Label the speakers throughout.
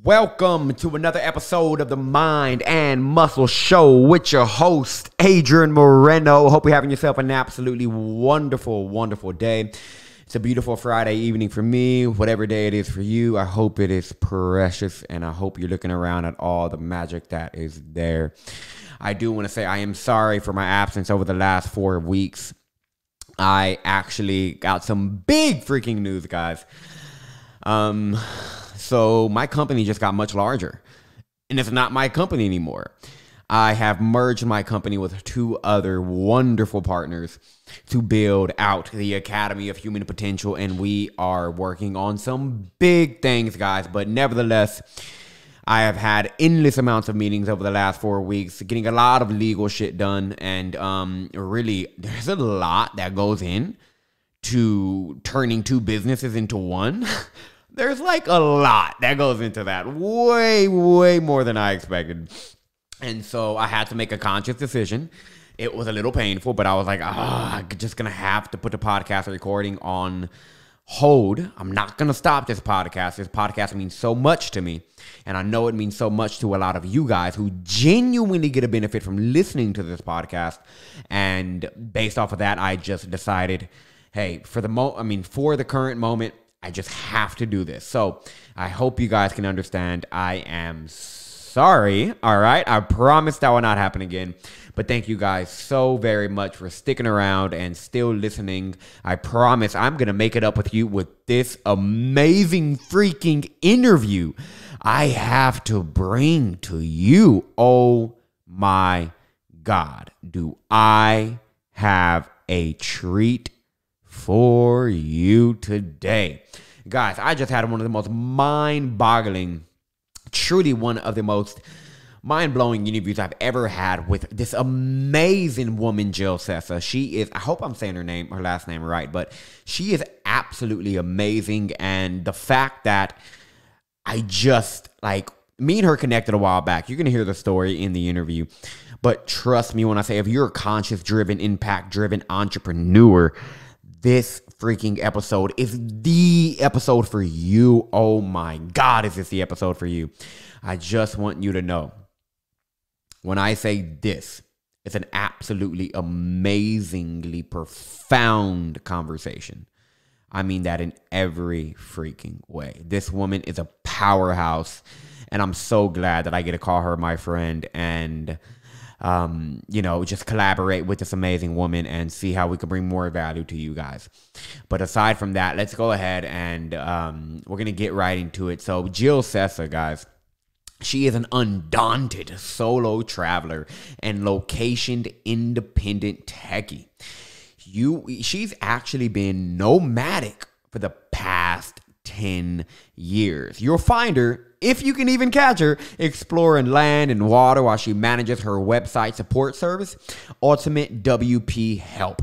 Speaker 1: Welcome to another episode of the Mind and Muscle Show with your host, Adrian Moreno. Hope you're having yourself an absolutely wonderful, wonderful day. It's a beautiful Friday evening for me. Whatever day it is for you, I hope it is precious and I hope you're looking around at all the magic that is there. I do want to say I am sorry for my absence over the last four weeks. I actually got some big freaking news, guys. Um, so my company just got much larger, and it's not my company anymore. I have merged my company with two other wonderful partners to build out the Academy of Human Potential, and we are working on some big things, guys. But nevertheless, I have had endless amounts of meetings over the last four weeks, getting a lot of legal shit done, and um, really, there's a lot that goes in to turning two businesses into one. There's like a lot that goes into that. Way, way more than I expected. And so I had to make a conscious decision. It was a little painful, but I was like, ah, I'm just gonna have to put the podcast recording on hold. I'm not gonna stop this podcast. This podcast means so much to me. And I know it means so much to a lot of you guys who genuinely get a benefit from listening to this podcast. And based off of that, I just decided, hey, for the mo I mean, for the current moment, I just have to do this. So I hope you guys can understand. I am sorry. All right. I promise that will not happen again. But thank you guys so very much for sticking around and still listening. I promise I'm going to make it up with you with this amazing freaking interview I have to bring to you. Oh my God. Do I have a treat for you today. Guys, I just had one of the most mind boggling, truly one of the most mind blowing interviews I've ever had with this amazing woman, Jill Sessa. She is, I hope I'm saying her name, her last name right, but she is absolutely amazing. And the fact that I just like, me and her connected a while back. You're going to hear the story in the interview. But trust me when I say, if you're a conscious driven, impact driven entrepreneur, this freaking episode is the episode for you. Oh my God, is this the episode for you? I just want you to know when I say this, it's an absolutely amazingly profound conversation. I mean that in every freaking way. This woman is a powerhouse, and I'm so glad that I get to call her my friend and um, you know, just collaborate with this amazing woman and see how we can bring more value to you guys. But aside from that, let's go ahead and um, we're going to get right into it. So, Jill Sessa, guys. She is an undaunted solo traveler and location independent techie. You, she's actually been nomadic for the past 10 years. You'll find her if you can even catch her, exploring land and water while she manages her website support service, Ultimate WP Help.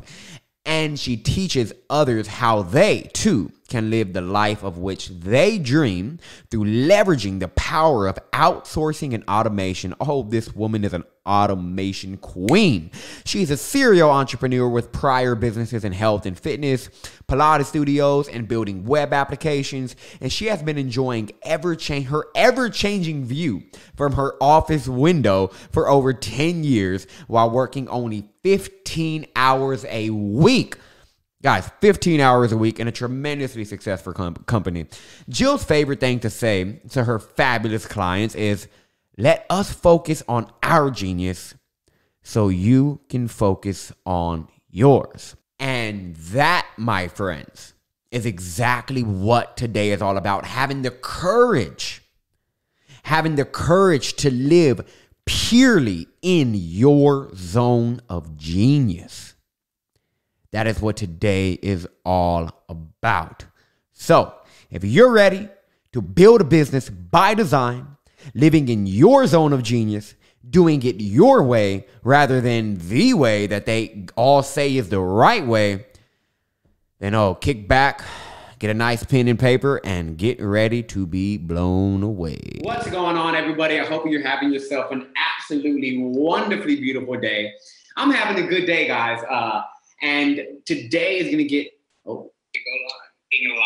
Speaker 1: And she teaches others how they, too, can live the life of which they dream through leveraging the power of outsourcing and automation. Oh, this woman is an automation queen. She's a serial entrepreneur with prior businesses in health and fitness, Pilates studios, and building web applications. And she has been enjoying ever change her ever-changing view from her office window for over 10 years while working only 15 hours a week Guys, 15 hours a week and a tremendously successful com- company. Jill's favorite thing to say to her fabulous clients is let us focus on our genius so you can focus on yours. And that, my friends, is exactly what today is all about having the courage, having the courage to live purely in your zone of genius. That is what today is all about. So, if you're ready to build a business by design, living in your zone of genius, doing it your way rather than the way that they all say is the right way, then oh, kick back, get a nice pen and paper, and get ready to be blown away. What's going on, everybody? I hope you're having yourself an absolutely wonderfully beautiful day. I'm having a good day, guys. Uh, and today is going to get, oh,
Speaker 2: go live. Being live.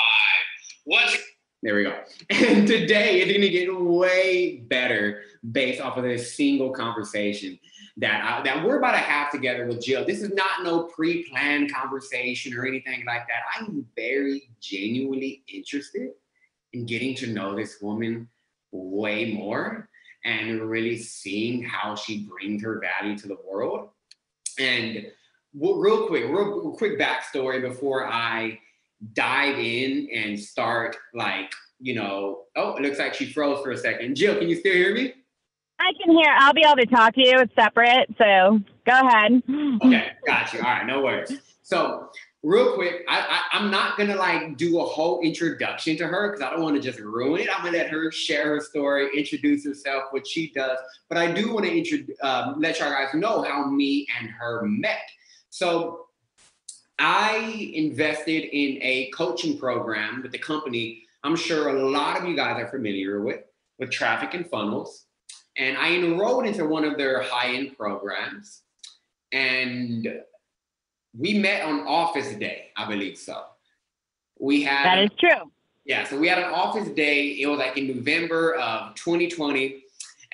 Speaker 2: What's
Speaker 1: There we go. And today it's gonna get way better based off of this single conversation that I, that we're about to have together with Jill. This is not no pre-planned conversation or anything like that. I'm very genuinely interested in getting to know this woman way more and really seeing how she brings her value to the world. And real quick, real, quick backstory before I dive in and start like, you know, oh, it looks like she froze for a second. Jill, can you still hear me?
Speaker 3: I can hear. I'll be able to talk to you. It's separate, so go ahead.
Speaker 1: Okay, got you. All right, no worries. So, real quick, I, I am not gonna like do a whole introduction to her because I don't want to just ruin it. I'm gonna let her share her story, introduce herself, what she does. But I do want to intro- um, let y'all guys know how me and her met. So, I invested in a coaching program with the company. I'm sure a lot of you guys are familiar with with Traffic and Funnels and I enrolled into one of their high-end programs, and we met on Office Day, I believe so. We had
Speaker 3: that is true.
Speaker 1: Yeah, so we had an Office Day. It was like in November of 2020,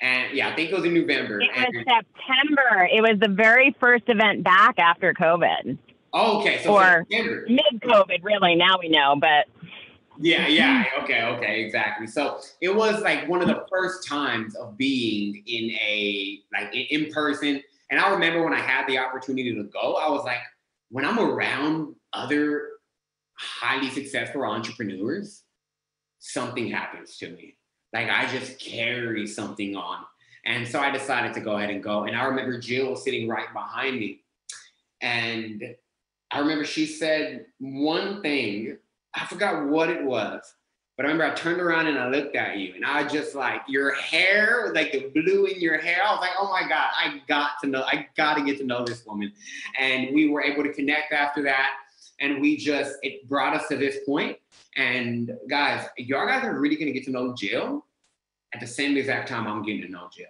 Speaker 1: and yeah, I think it was in November.
Speaker 3: It was and, September. It was the very first event back after COVID.
Speaker 1: Oh, okay, so
Speaker 3: or mid COVID, really. Now we know, but
Speaker 1: yeah, yeah. Okay, okay, exactly. So it was like one of the first times of being in a like in person. And I remember when I had the opportunity to go, I was like, when I'm around other highly successful entrepreneurs, something happens to me. Like I just carry something on. And so I decided to go ahead and go. And I remember Jill sitting right behind me. And I remember she said one thing I forgot what it was. But I remember I turned around and I looked at you and I just like your hair, like the blue in your hair. I was like, oh my God, I got to know, I got to get to know this woman. And we were able to connect after that. And we just, it brought us to this point. And guys, y'all guys are really going to get to know Jill at the same exact time I'm getting to know Jill.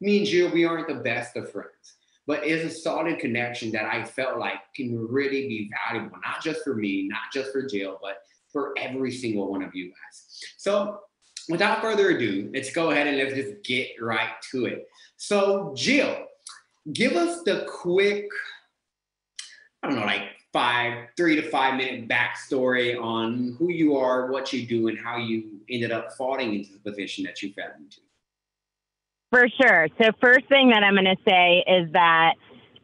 Speaker 1: Me and Jill, we aren't the best of friends, but it's a solid connection that I felt like can really be valuable, not just for me, not just for Jill, but for every single one of you guys. So without further ado, let's go ahead and let's just get right to it. So Jill, give us the quick, I don't know, like five, three to five minute backstory on who you are, what you do, and how you ended up falling into the position that you fell into.
Speaker 3: For sure. So first thing that I'm going to say is that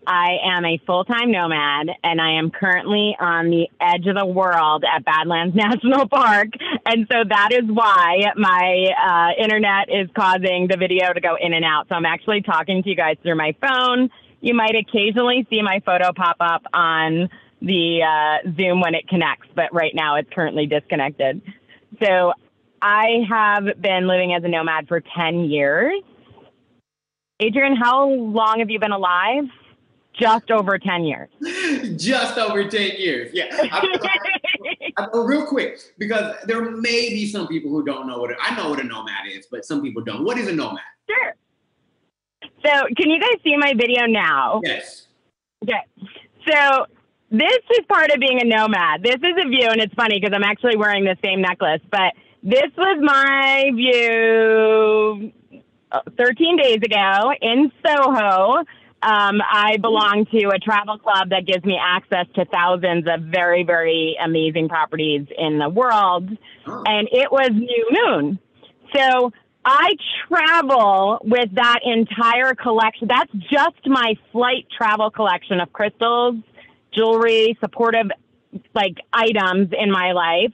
Speaker 3: I am a full time nomad and I am currently on the edge of the world at Badlands National Park. And so that is why my uh, internet is causing the video to go in and out. So I'm actually talking to you guys through my phone. You might occasionally see my photo pop up on the uh, Zoom when it connects, but right now it's currently disconnected. So I have been living as a nomad for 10 years. Adrian, how long have you been alive? just over 10 years.
Speaker 1: just over 10 years. Yeah. I, I, real quick, because there may be some people who don't know what it, I know what a nomad is, but some people don't. What is a nomad?
Speaker 3: Sure. So, can you guys see my video now?
Speaker 1: Yes.
Speaker 3: Okay. So, this is part of being a nomad. This is a view, and it's funny because I'm actually wearing the same necklace, but this was my view uh, 13 days ago in Soho um, I belong to a travel club that gives me access to thousands of very, very amazing properties in the world. Oh. And it was new moon. So I travel with that entire collection. That's just my flight travel collection of crystals, jewelry, supportive like items in my life.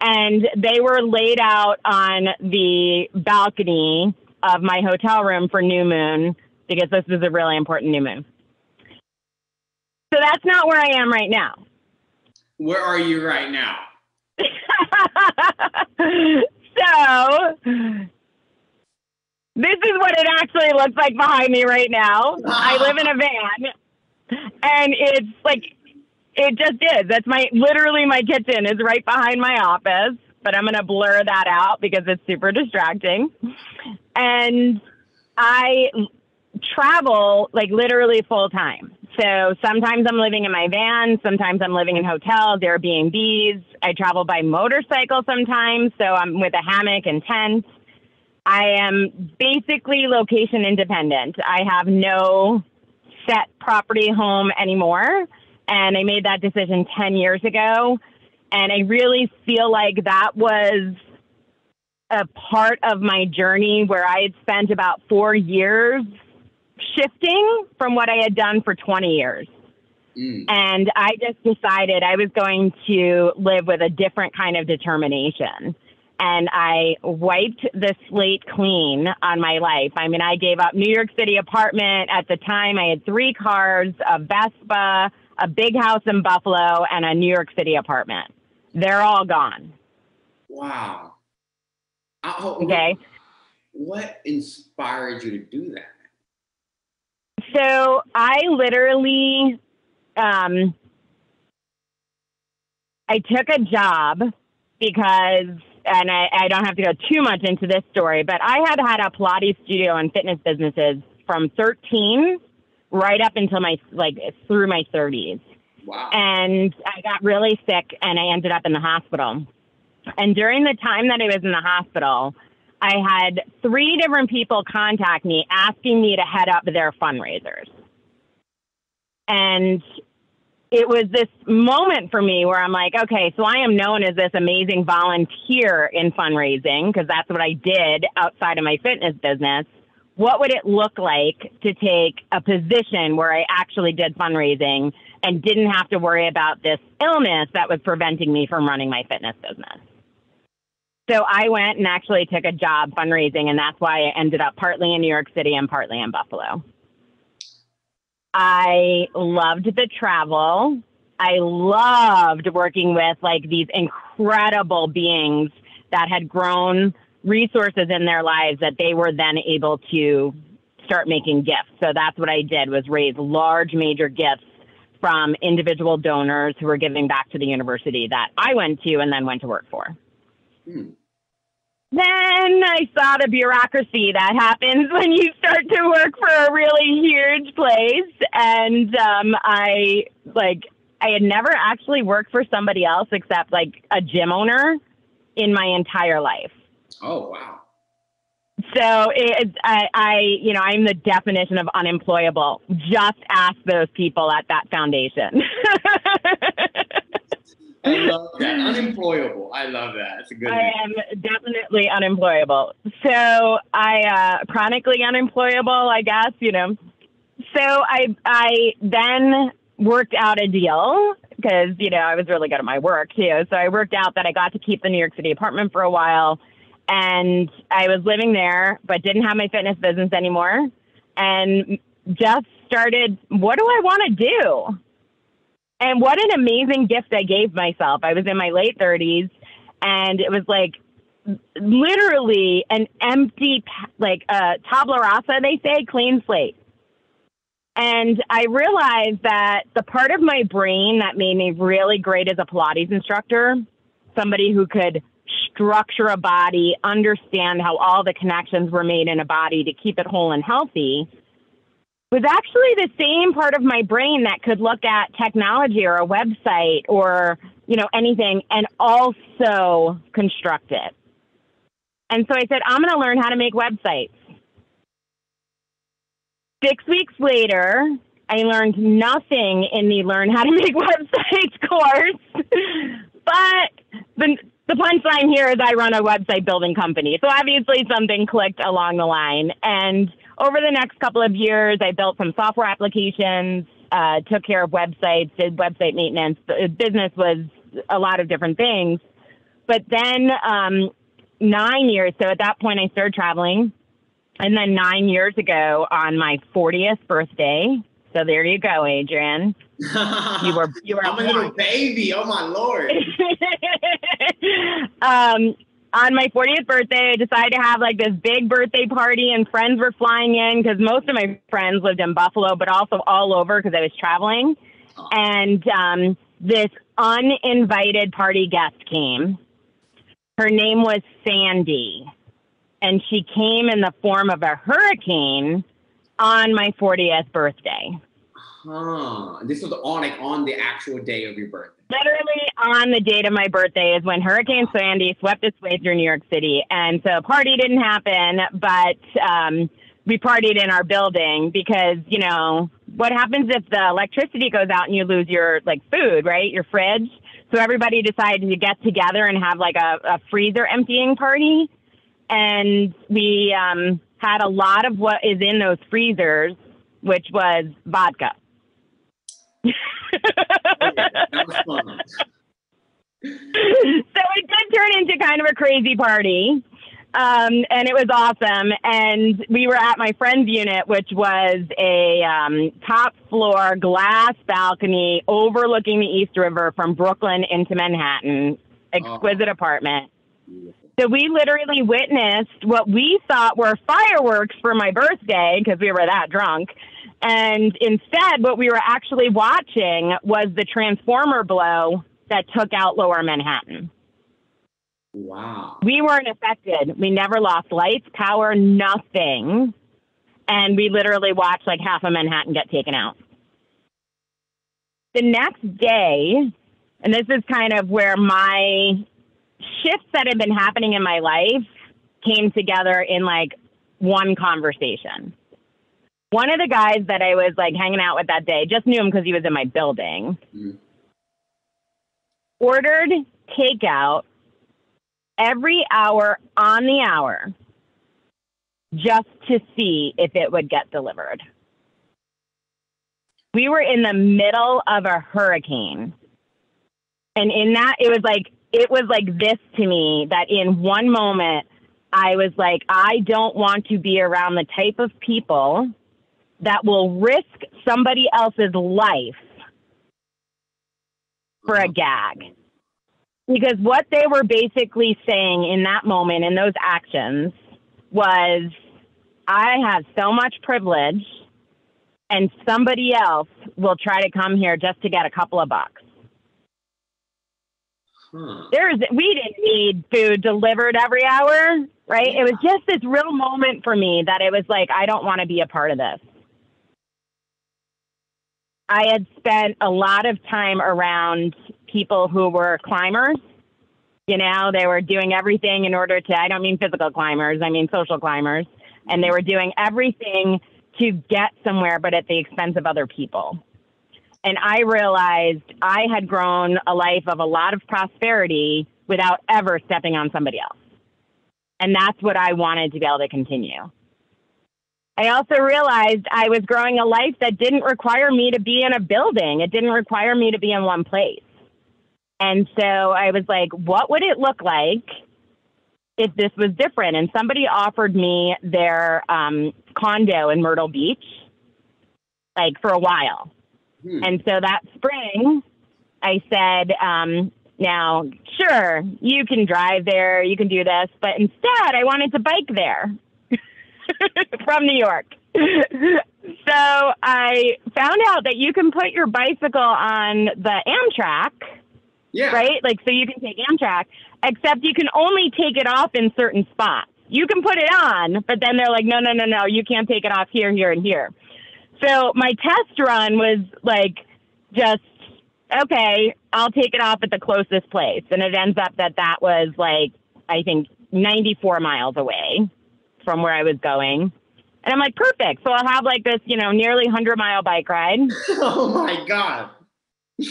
Speaker 3: And they were laid out on the balcony of my hotel room for new moon because this is a really important new moon. So that's not where I am right now.
Speaker 1: Where are you right now?
Speaker 3: so this is what it actually looks like behind me right now. I live in a van and it's like it just is. That's my literally my kitchen is right behind my office, but I'm to blur that out because it's super distracting. And I travel like literally full time. So sometimes I'm living in my van, sometimes I'm living in hotels, Airbnbs. I travel by motorcycle sometimes, so I'm with a hammock and tent. I am basically location independent. I have no set property home anymore. And I made that decision 10 years ago. And I really feel like that was a part of my journey where I had spent about four years shifting from what I had done for 20 years. Mm. And I just decided I was going to live with a different kind of determination and I wiped the slate clean on my life. I mean, I gave up New York City apartment. At the time, I had three cars, a Vespa, a big house in Buffalo, and a New York City apartment. They're all gone.
Speaker 4: Wow.
Speaker 3: Oh, okay.
Speaker 4: What inspired you to do that?
Speaker 3: So I literally, um, I took a job because and I, I don't have to go too much into this story, but I had had a Pilates studio and fitness businesses from 13 right up until my, like, through my 30s.
Speaker 4: Wow.
Speaker 3: And I got really sick and I ended up in the hospital. And during the time that I was in the hospital, I had three different people contact me asking me to head up their fundraisers. And it was this moment for me where I'm like, okay, so I am known as this amazing volunteer in fundraising because that's what I did outside of my fitness business. What would it look like to take a position where I actually did fundraising and didn't have to worry about this illness that was preventing me from running my fitness business? So I went and actually took a job fundraising, and that's why I ended up partly in New York City and partly in Buffalo. I loved the travel. I loved working with like these incredible beings that had grown resources in their lives that they were then able to start making gifts. So that's what I did was raise large major gifts from individual donors who were giving back to the university that I went to and then went to work for. Hmm. Then I saw the bureaucracy that happens when you start to work for a really huge place. And um, I like I had never actually worked for somebody else except like a gym owner in my entire life.
Speaker 4: Oh wow.
Speaker 3: So it, I, I, you know, I'm the definition of unemployable. Just ask those people at that foundation.
Speaker 4: I love that. Unemployable. I love that. It's a good. I
Speaker 3: name. am definitely unemployable. So I uh, chronically unemployable, I guess. You know. So I I then worked out a deal because you know I was really good at my work too. So I worked out that I got to keep the New York City apartment for a while, and I was living there, but didn't have my fitness business anymore, and just started. What do I want to do? And what an amazing gift I gave myself. I was in my late 30s and it was like literally an empty, like uh, tabla rasa, they say, clean slate. And I realized that the part of my brain that made me really great as a Pilates instructor, somebody who could structure a body, understand how all the connections were made in a body to keep it whole and healthy, was actually the same part of my brain that could look at technology or a website or, you know, anything and also construct it. And so I said, I'm going to learn how to make websites. Six weeks later, I learned nothing in the Learn How to Make Websites course. but the, the punchline here is I run a website building company. So obviously something clicked along the line. And over the next couple of years, I built some software applications, uh, took care of websites, did website maintenance. The business was a lot of different things. But then um, nine years, so at that point, I started traveling. And then nine years ago, on my 40th birthday, so there you go, Adrian.
Speaker 4: you were you were I'm a little baby. Oh my lord.
Speaker 3: um, on my 40th birthday, I decided to have like this big birthday party, and friends were flying in because most of my friends lived in Buffalo, but also all over because I was traveling. And um, this uninvited party guest came. Her name was Sandy, and she came in the form of a hurricane on my 40th birthday.
Speaker 4: Huh. This was on like on the actual day of your birthday.
Speaker 3: Literally on the date of my birthday is when Hurricane Sandy swept its way through New York City, and so a party didn't happen, but um, we partied in our building because you know what happens if the electricity goes out and you lose your like food, right? Your fridge. So everybody decided to get together and have like a, a freezer emptying party, and we um, had a lot of what is in those freezers, which was vodka.
Speaker 4: That was fun.
Speaker 3: so it did turn into kind of a crazy party. Um, and it was awesome. And we were at my friend's unit, which was a um, top floor glass balcony overlooking the East River from Brooklyn into Manhattan. Exquisite apartment. So we literally witnessed what we thought were fireworks for my birthday because we were that drunk. And instead, what we were actually watching was the transformer blow that took out lower Manhattan.
Speaker 4: Wow.
Speaker 3: We weren't affected. We never lost lights, power, nothing. And we literally watched like half of Manhattan get taken out. The next day, and this is kind of where my shifts that had been happening in my life came together in like one conversation. One of the guys that I was like hanging out with that day just knew him because he was in my building.
Speaker 4: Mhm.
Speaker 3: Ordered takeout every hour on the hour just to see if it would get delivered. We were in the middle of a hurricane. And in that, it was like, it was like this to me that in one moment, I was like, I don't want to be around the type of people that will risk somebody else's life for a mm-hmm. gag. Because what they were basically saying in that moment, in those actions, was I have so much privilege, and somebody else will try to come here just to get a couple of bucks. Hmm.
Speaker 4: Huh.
Speaker 3: There's, we didn't need food delivered every hour, right? It was just this real moment for me that it was like, I don't want to be a part of this. I had spent a lot of time around people who were climbers. You know, they were doing everything in order to, I don't mean physical climbers, I mean social climbers. And they were doing everything to get somewhere, but at the expense of other people. And I realized I had grown a life of a lot of prosperity without ever stepping on somebody else. And that's what I wanted to be able to continue. I also realized I was growing a life that didn't require me to be in a building. It didn't require me to be in one place. And so I was like, what would it look like if this was different? And somebody offered me their um, condo in Myrtle Beach, like for a while.
Speaker 4: Hmm.
Speaker 3: And so that spring, I said, um, now, sure, you can drive there, you can do this, but instead, I wanted to bike there from New York. so I found out that you can put your bicycle on the Amtrak,
Speaker 4: yeah.
Speaker 3: right? Like, so you can take Amtrak, except you can only take it off in certain spots. You can put it on, but then they're like, no, no, no, no, you can't take it off here, here, and here. So my test run was like just okay, I'll take it off at the closest place, and it ends up that that was like I think 94 miles away from where I was going. And I'm like, perfect. So I'll have like this, you know, nearly 100 mile bike ride.
Speaker 4: oh my god.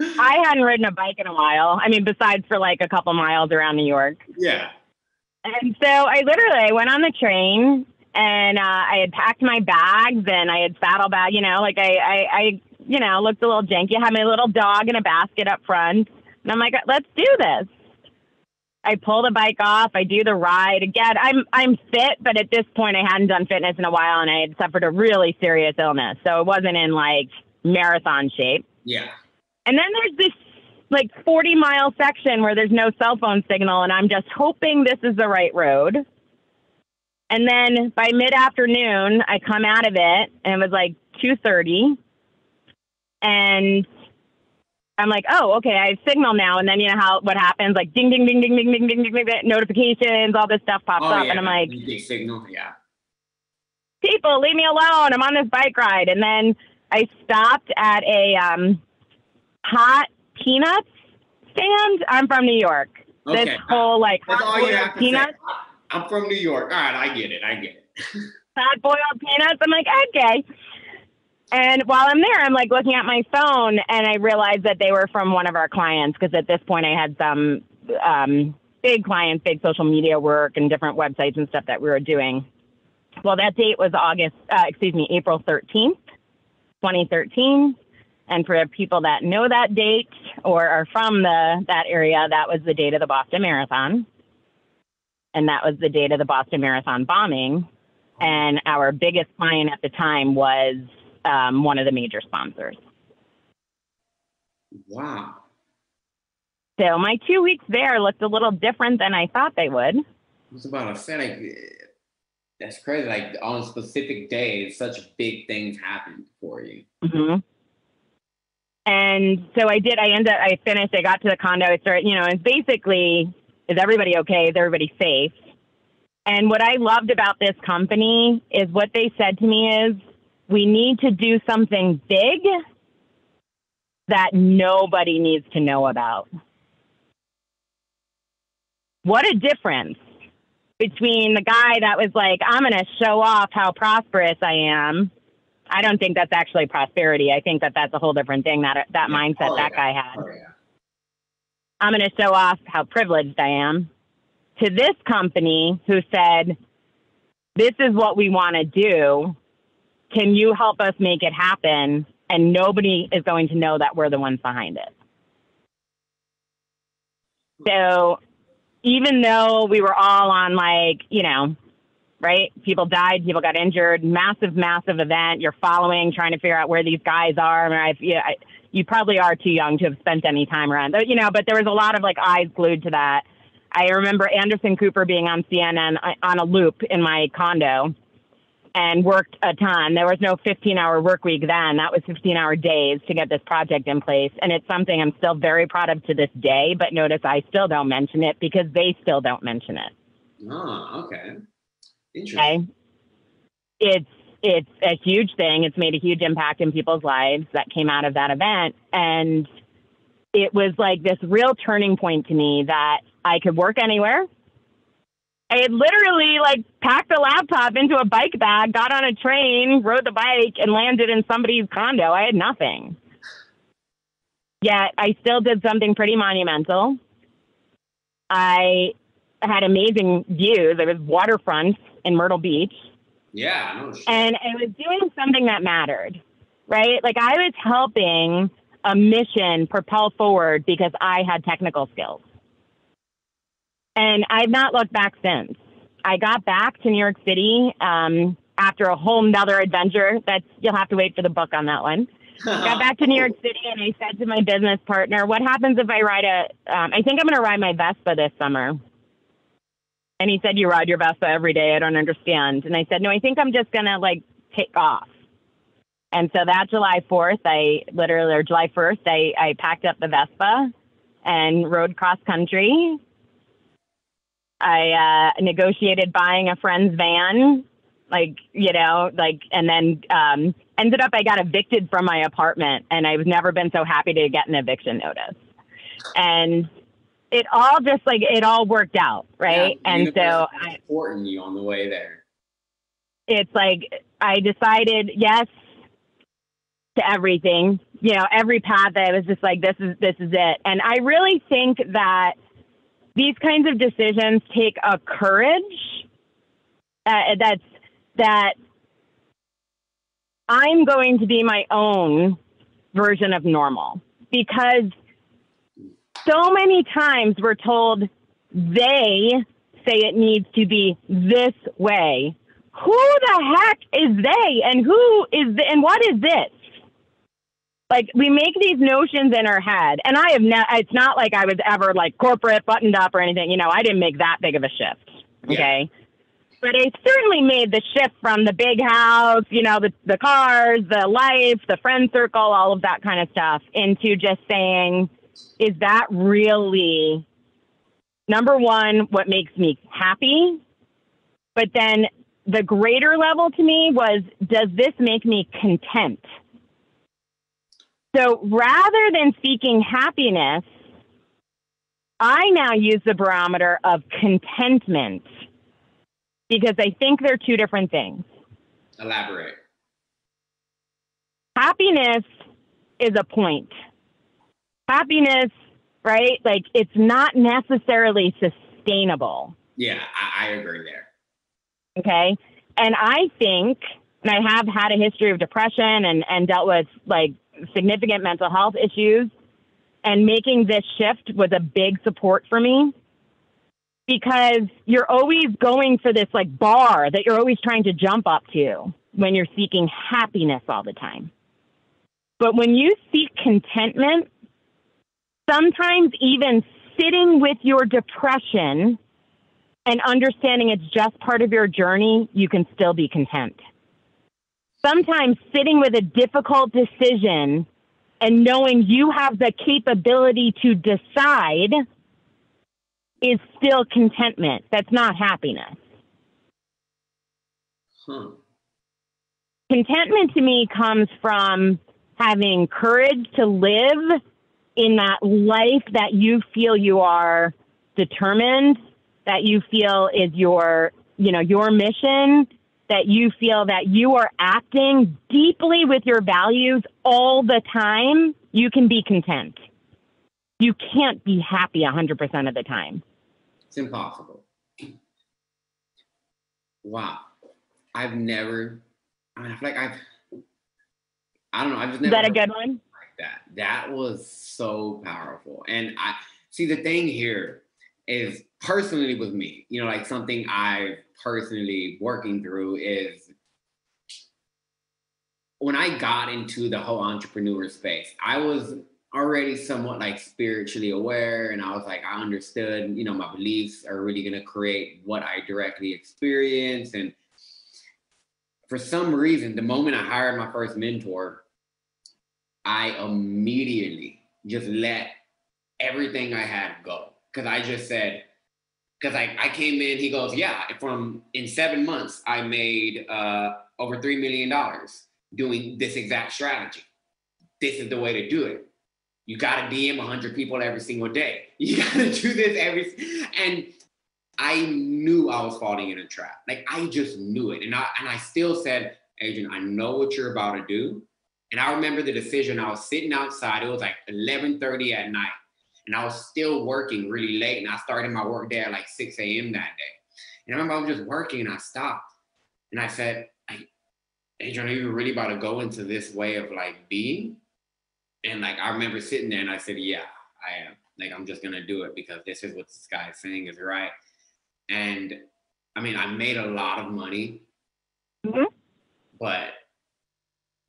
Speaker 3: I hadn't ridden a bike in a while. I mean, besides for like a couple miles around New York.
Speaker 4: Yeah.
Speaker 3: And so I literally I went on the train and uh, I had packed my bags and I had saddlebag, you know, like I, I, I, you know, looked a little janky. I had my little dog in a basket up front. And I'm like, let's do this. I pull the bike off. I do the ride. Again, I'm I'm fit, but at this point, I hadn't done fitness in a while, and I had suffered a really serious illness, so it wasn't in like marathon shape.
Speaker 4: Yeah.
Speaker 3: And then there's this like 40 mile section where there's no cell phone signal, and I'm just hoping this is the right road. And then by mid afternoon, I come out of it, and it was like 2:30, and I'm like, oh, okay, I have signal now. And then you know how what happens, like ding, ding, ding, ding, ding, ding, ding, ding, ding, ding notifications, all this stuff pops
Speaker 4: Oh
Speaker 3: up,
Speaker 4: yeah.
Speaker 3: and I'm like,
Speaker 4: signal. Yeah.
Speaker 3: people, leave me alone. I'm on this bike ride. And then I stopped at a um, hot peanuts stand. I'm from New York.
Speaker 1: Okay.
Speaker 3: This whole like
Speaker 1: That's
Speaker 3: hot boiled peanuts.
Speaker 1: I'm from New York. All right, I get it. I get it.
Speaker 3: hot boiled peanuts. I'm like, okay. And while I'm there, I'm like looking at my phone and I realized that they were from one of our clients because at this point I had some um, big clients, big social media work and different websites and stuff that we were doing. Well, that date was August, uh, excuse me, April 13th, 2013. And for people that know that date or are from the that area, that was the date of the Boston Marathon. And that was the date of the Boston Marathon bombing. And our biggest client at the time was um, one of the major sponsors.
Speaker 1: Wow.
Speaker 3: So my two weeks there looked a little different than I thought they would.
Speaker 1: I was about to say, like, that's crazy. Like, on specific days, such big things happened for you.
Speaker 3: hmm And so I did. I ended. Up. I finished. I got to the condo. I started. You know, it's basically, is everybody okay? Is everybody safe? And what I loved about this company is what they said to me is, we need to do something big that nobody needs to know about. What a difference between the guy that was like, I'm going to show off how prosperous I am. I don't think that's actually prosperity. I think that that's a whole different thing that that mindset
Speaker 1: Oh,
Speaker 3: that
Speaker 1: yeah.
Speaker 3: guy had.
Speaker 1: Oh, yeah.
Speaker 3: I'm going to show off how privileged I am. To this company who said, This is what we want to do. Can you help us make it happen? And nobody is going to know that we're the ones behind it. So even though we were all on, like, you know, right? People died, people got injured, massive, massive event. You're following, trying to figure out where these guys are. I mean, I've, yeah, I, you probably are too young to have spent any time around, you know, but there was a lot of like eyes glued to that. I remember Anderson Cooper being on CNN uh, on a loop in my condo and worked a ton. There was no 15 hour work week then. That was 15 hour days to get this project in place. And it's something I'm still very proud of to this day. But notice I still don't mention it because they still don't mention it.
Speaker 1: Oh, okay. Interesting.
Speaker 3: Okay. It's it's a huge thing. It's made a huge impact in people's lives that came out of that event. And it was like this real turning point to me that I could work anywhere. I had literally like packed a laptop into a bike bag, got on a train, rode the bike, and landed in somebody's condo. I had nothing. Yet I still did something pretty monumental. I had amazing views. There was waterfront in Myrtle Beach,
Speaker 1: Yeah, no
Speaker 3: and I was doing something that mattered, right? Like I was helping a mission propel forward because I had technical skills. And I've not looked back since. I got back to New York City um, after a whole nother adventure. That's you'll have to wait for the book on that one. Got back to New York City and I said to my business partner, "What happens if I ride a? Um, I think I'm going to ride my Vespa this summer." And he said, "You ride your Vespa every day. I don't understand." And I said, "No, I think I'm just going to like take off." And so that July 4th, I literally, or July 1st, I, I packed up the Vespa and rode cross country. I uh, negotiated buying a friend's van, like, you know, like, and then um, ended up, I got evicted from my apartment, and I've never been so happy to get an eviction notice. And it all just like, it all worked out, right?
Speaker 1: Yeah,
Speaker 3: and so I,
Speaker 1: supporting you on the way there.
Speaker 3: it's like I decided yes to everything. You know, every path I was just like, this is this is it. And I really think that these kinds of decisions take a courage uh, that's that I'm going to be my own version of normal. Because so many times we're told they say it needs to be this way. Who the heck is they? And who is the, and what is this? Like we make these notions in our head, and I have ne- it's not like I was ever like corporate buttoned up or anything. You know, I didn't make that big of a shift.
Speaker 1: Yeah.
Speaker 3: Okay. But I certainly made the shift from the big house, you know, the the cars, the life, the friend circle, all of that kind of stuff, into just saying, is that really number one what makes me happy? But then the greater level to me was does this make me content? So rather than seeking happiness, I now use the barometer of contentment because I think they're two different things.
Speaker 1: Elaborate.
Speaker 3: Happiness is a point. Happiness, right? Like it's not necessarily sustainable.
Speaker 1: Yeah, I, I agree there.
Speaker 3: Okay. And I think, and I have had a history of depression and, and dealt with like significant mental health issues. And making this shift was a big support for me because you're always going for this like bar that you're always trying to jump up to when you're seeking happiness all the time. But when you seek contentment, sometimes even sitting with your depression and understanding it's just part of your journey, you can still be content. Sometimes sitting with a difficult decision and knowing you have the capability to decide is still contentment. That's not happiness.
Speaker 1: Huh.
Speaker 3: Contentment to me comes from having courage to live in that life that you feel you are determined, that you feel is your, you know, your mission, that you feel that you are acting deeply with your values all the time, you can be content. You can't be happy 100% of the time.
Speaker 1: It's impossible. Wow. I've never, I mean, I feel like I've, I don't know, I've just
Speaker 3: Is that a good one?
Speaker 1: like that. That was so powerful. And I see the thing here is personally with me, you know, like something I've personally working through is when I got into the whole entrepreneur space, I was already somewhat like spiritually aware and I was like, I understood, you know, my beliefs are really going to create what I directly experience. And for some reason, the moment I hired my first mentor, I immediately just let everything I had go. Cause I just said, because I, I came in, he goes, yeah, from in seven months, I made uh, over $3 million doing this exact strategy. This is the way to do it. You got to DM 100 people every single day. You got to do this every, and I knew I was falling in a trap. Like I just knew it. And I, and I still said, Adrian, I know what you're about to do. And I remember the decision. I was sitting outside. It was like 11:30 at night, and I was still working really late. And I started my work day at like 6 a.m. that day. And I remember I was just working, and I stopped, and I said, "Adrian, are you really about to go into this way of like being?" And like I remember sitting there, and I said, "Yeah, I am. Like I'm just gonna do it because this is what this guy is saying is right." And I mean, I made a lot of money,
Speaker 3: Mhm.
Speaker 1: but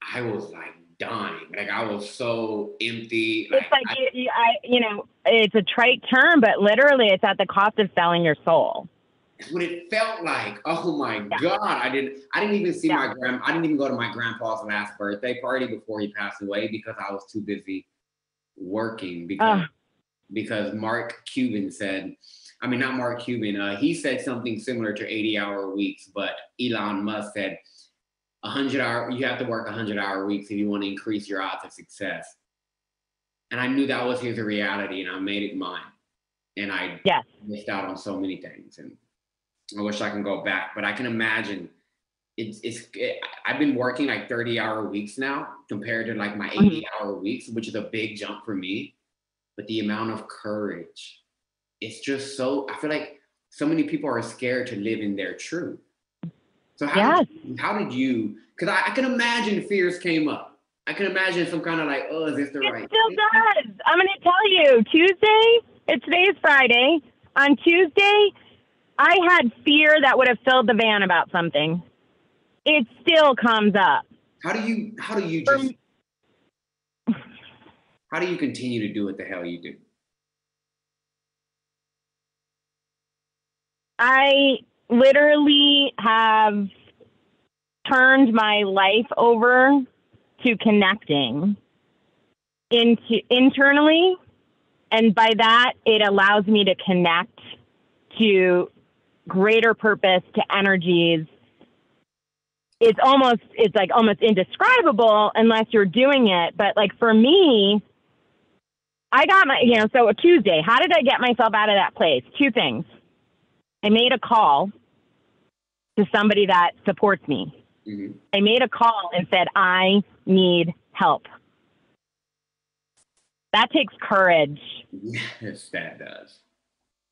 Speaker 1: I was like dying. Like I was so empty.
Speaker 3: It's like
Speaker 1: I-
Speaker 3: you, I, you know, it's a trite term, but literally, it's at the cost of selling your soul.
Speaker 1: That's what it felt like. Oh my
Speaker 3: Yeah.
Speaker 1: god! I didn't. I didn't even see
Speaker 3: Yeah.
Speaker 1: my grand. I didn't even go to my grandpa's last birthday party before he passed away because I was too busy working. Because
Speaker 3: Ugh.
Speaker 1: because Mark Cuban said, I mean not Mark Cuban. Uh, he said something similar to 80 hour weeks, but Elon Musk said 100 hour. You have to work 100 hour weeks if you want to increase your odds of success. And I knew that was his reality, and I made it mine. And I
Speaker 3: Yes.
Speaker 1: missed out on so many things and i wish i can go back but i can imagine it's it's it, i've been working like 30 hour weeks now compared to like my mm-hmm. 80 hour weeks which is a big jump for me but the amount of courage it's just so i feel like so many people are scared to live in their truth so how
Speaker 3: Yes.
Speaker 1: did, you- how did you because I, I can imagine fears came up i can imagine some kind of like oh is this the
Speaker 3: It
Speaker 1: right
Speaker 3: It
Speaker 1: still
Speaker 3: does. I'm going to tell you, Tuesday, it's today's Friday. On Tuesday, I had fear that would have filled the van about something. It still comes up.
Speaker 1: How do you how do you
Speaker 3: For
Speaker 1: just how do you continue to do what the hell you do?
Speaker 3: I literally have turned my life over to connecting into internally and by that it allows me to connect to greater purpose to energies it's almost it's like almost indescribable unless you're doing it. But like for me, I got my you know so a Tuesday. How did I get myself out of that place? Two things. I made a call to somebody that supports me.
Speaker 1: Mhm.
Speaker 3: I made a call and said I need help. That takes courage.
Speaker 1: Yes, that does.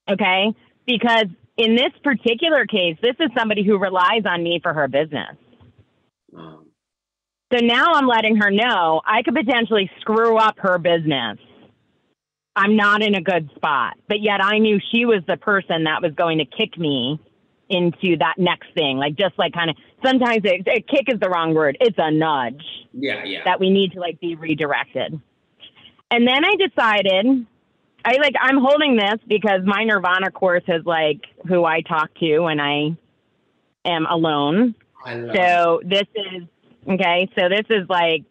Speaker 3: okay? Because in this particular case, this is somebody who relies on me for her business.
Speaker 1: Um,
Speaker 3: So now I'm letting her know I could potentially screw up her business. I'm not in a good spot, but yet I knew she was the person that was going to kick me into that next thing. Like, just like kind of sometimes it, a kick is the wrong word, it's a nudge
Speaker 1: yeah, yeah.
Speaker 3: that we need to like be redirected. And then I decided I like I'm holding this because my Nirvana quartz is like who I talk to when I am alone.
Speaker 1: I
Speaker 3: So this is okay, so this is like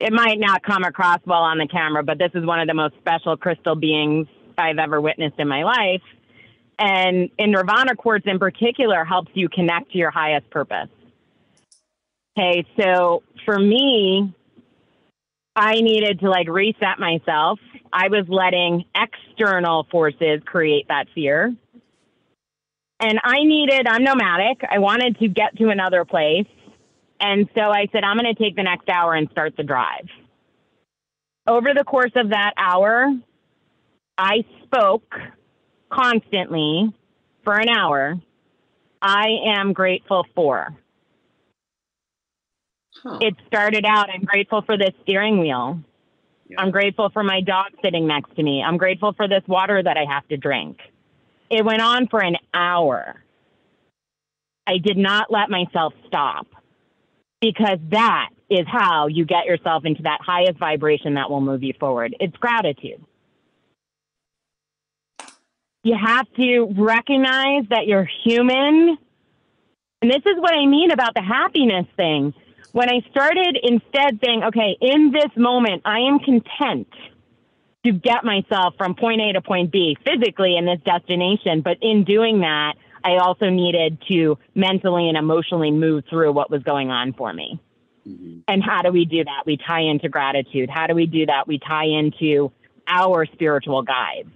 Speaker 3: it might not come across well on the camera, but this is one of the most special crystal beings I've ever witnessed in my life. And in Nirvana quartz in particular helps you connect to your highest purpose. Okay, so for me, I needed to like reset myself. I was letting external forces create that fear. And I needed, I'm nomadic. I wanted to get to another place. And so I said, I'm going to take the next hour and start the drive. Over the course of that hour, I spoke constantly for an hour. I am grateful for.
Speaker 1: Huh.
Speaker 3: It started out, I'm grateful for this steering wheel.
Speaker 1: Yeah.
Speaker 3: I'm grateful for my dog sitting next to me. I'm grateful for this water that I have to drink. It went on for an hour. I did not let myself stop because that is how you get yourself into that highest vibration that will move you forward. It's gratitude. You have to recognize that you're human. And this is what I mean about the happiness thing when I started instead saying, okay, in this moment, I am content to get myself from point A to point B physically in this destination. But in doing that, I also needed to mentally and emotionally move through what was going on for me.
Speaker 1: Mhm.
Speaker 3: And how do we do that? We tie into gratitude. How do we do that? We tie into our spiritual guides.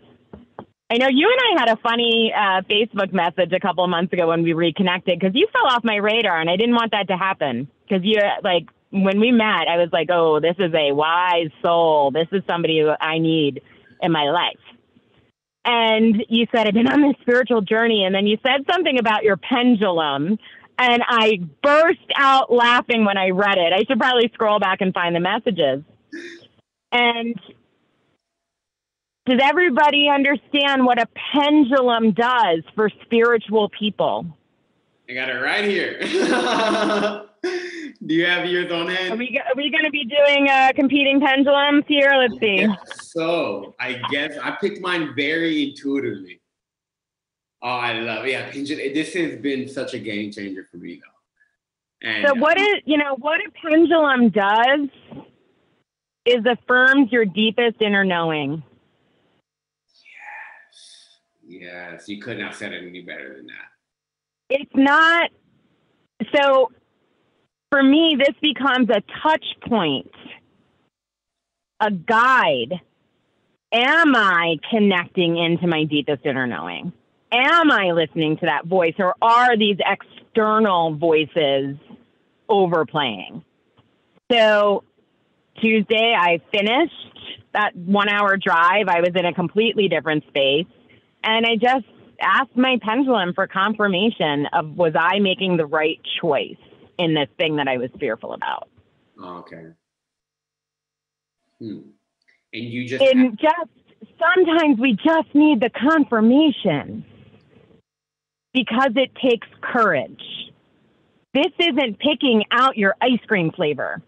Speaker 3: I know you and I had a funny uh, Facebook message a couple of months ago when we reconnected because you fell off my radar and I didn't want that to happen because you like when we met I was like oh this is a wise soul this is somebody I need in my life and you said I've been on this spiritual journey and then you said something about your pendulum and I burst out laughing when I read it I should probably scroll back and find the messages and does everybody understand what a pendulum does for spiritual people?
Speaker 1: I got it right here. Do you have yours on
Speaker 3: Are we, are we going to be doing uh, competing pendulums here? Let's see.
Speaker 1: So I guess I picked mine very intuitively. Oh, I love it. Yeah, pendulum. This has been such a game changer for me though. And
Speaker 3: So what is you know what a pendulum does is affirms your deepest inner knowing.
Speaker 1: Yes, yes, you couldn't have said it any better than that.
Speaker 3: It's not so for me this becomes a touch point, a guide. Am I connecting into my deepest inner knowing? Am I listening to that voice or are these external voices overplaying? So Tuesday, I finished that one hour drive. I was in a completely different space. And I just asked my pendulum for confirmation of was I making the right choice in this thing that I was fearful about.
Speaker 1: Oh, okay. Hmm. And you just
Speaker 3: And just sometimes we just need the confirmation because it takes courage. This isn't picking out your ice cream flavor.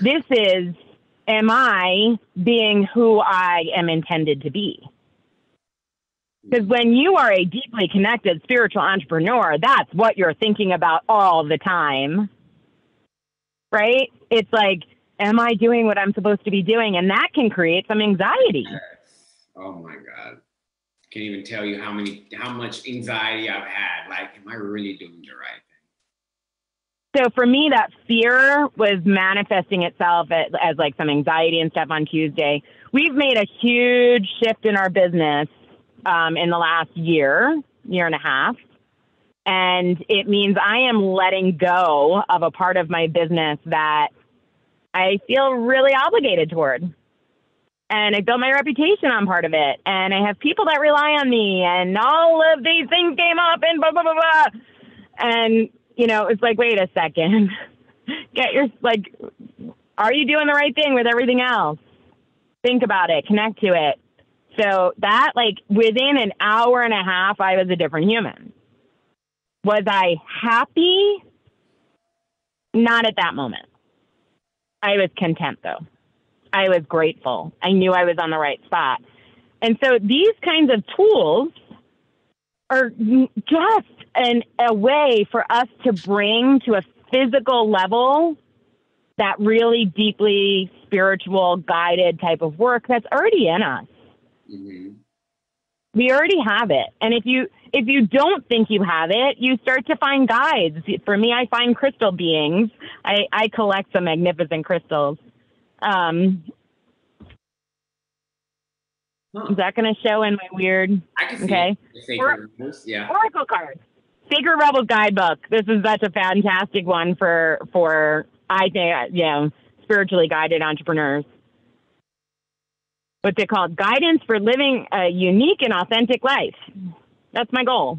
Speaker 3: This is, am I being who I am intended to be? Because when you are a deeply connected spiritual entrepreneur, that's what you're thinking about all the time. Right? It's like, am I doing what I'm supposed to be doing? And that can create some anxiety.
Speaker 1: Yes. Oh my God. Can't even tell you how many how much anxiety I've had. Like, am I really doing the right thing?
Speaker 3: so for me, that fear was manifesting itself as, as like some anxiety and stuff on Tuesday. We've made a huge shift in our business um, in the last year, year and a half. And it means I am letting go of a part of my business that I feel really obligated toward. And I built my reputation on part of it. And I have people that rely on me, and all of these things came up, and blah, blah, blah, blah. And, you know, it's like, wait a second. Get your, like, are you doing the right thing with everything else? Think about it, connect to it. So that, like, within an hour and a half, I was a different human. Was I happy? Not at that moment. I was content though. I was grateful. I knew I was on the right spot. And so these kinds of tools are just an, a way for us to bring to a physical level that really deeply spiritual guided type of work that's already in us. Mm-hmm. We already have it. And if you if you don't think you have it, you start to find guides. For me, I find crystal beings. I, I collect some magnificent crystals. Um, huh. Is that going to show in my weird?
Speaker 1: I can okay. see or, yeah.
Speaker 3: Oracle cards. Sacred Rebel Guidebook. This is such a fantastic one for for I think you know spiritually guided entrepreneurs what they call guidance for living a unique and authentic life. That's my goal.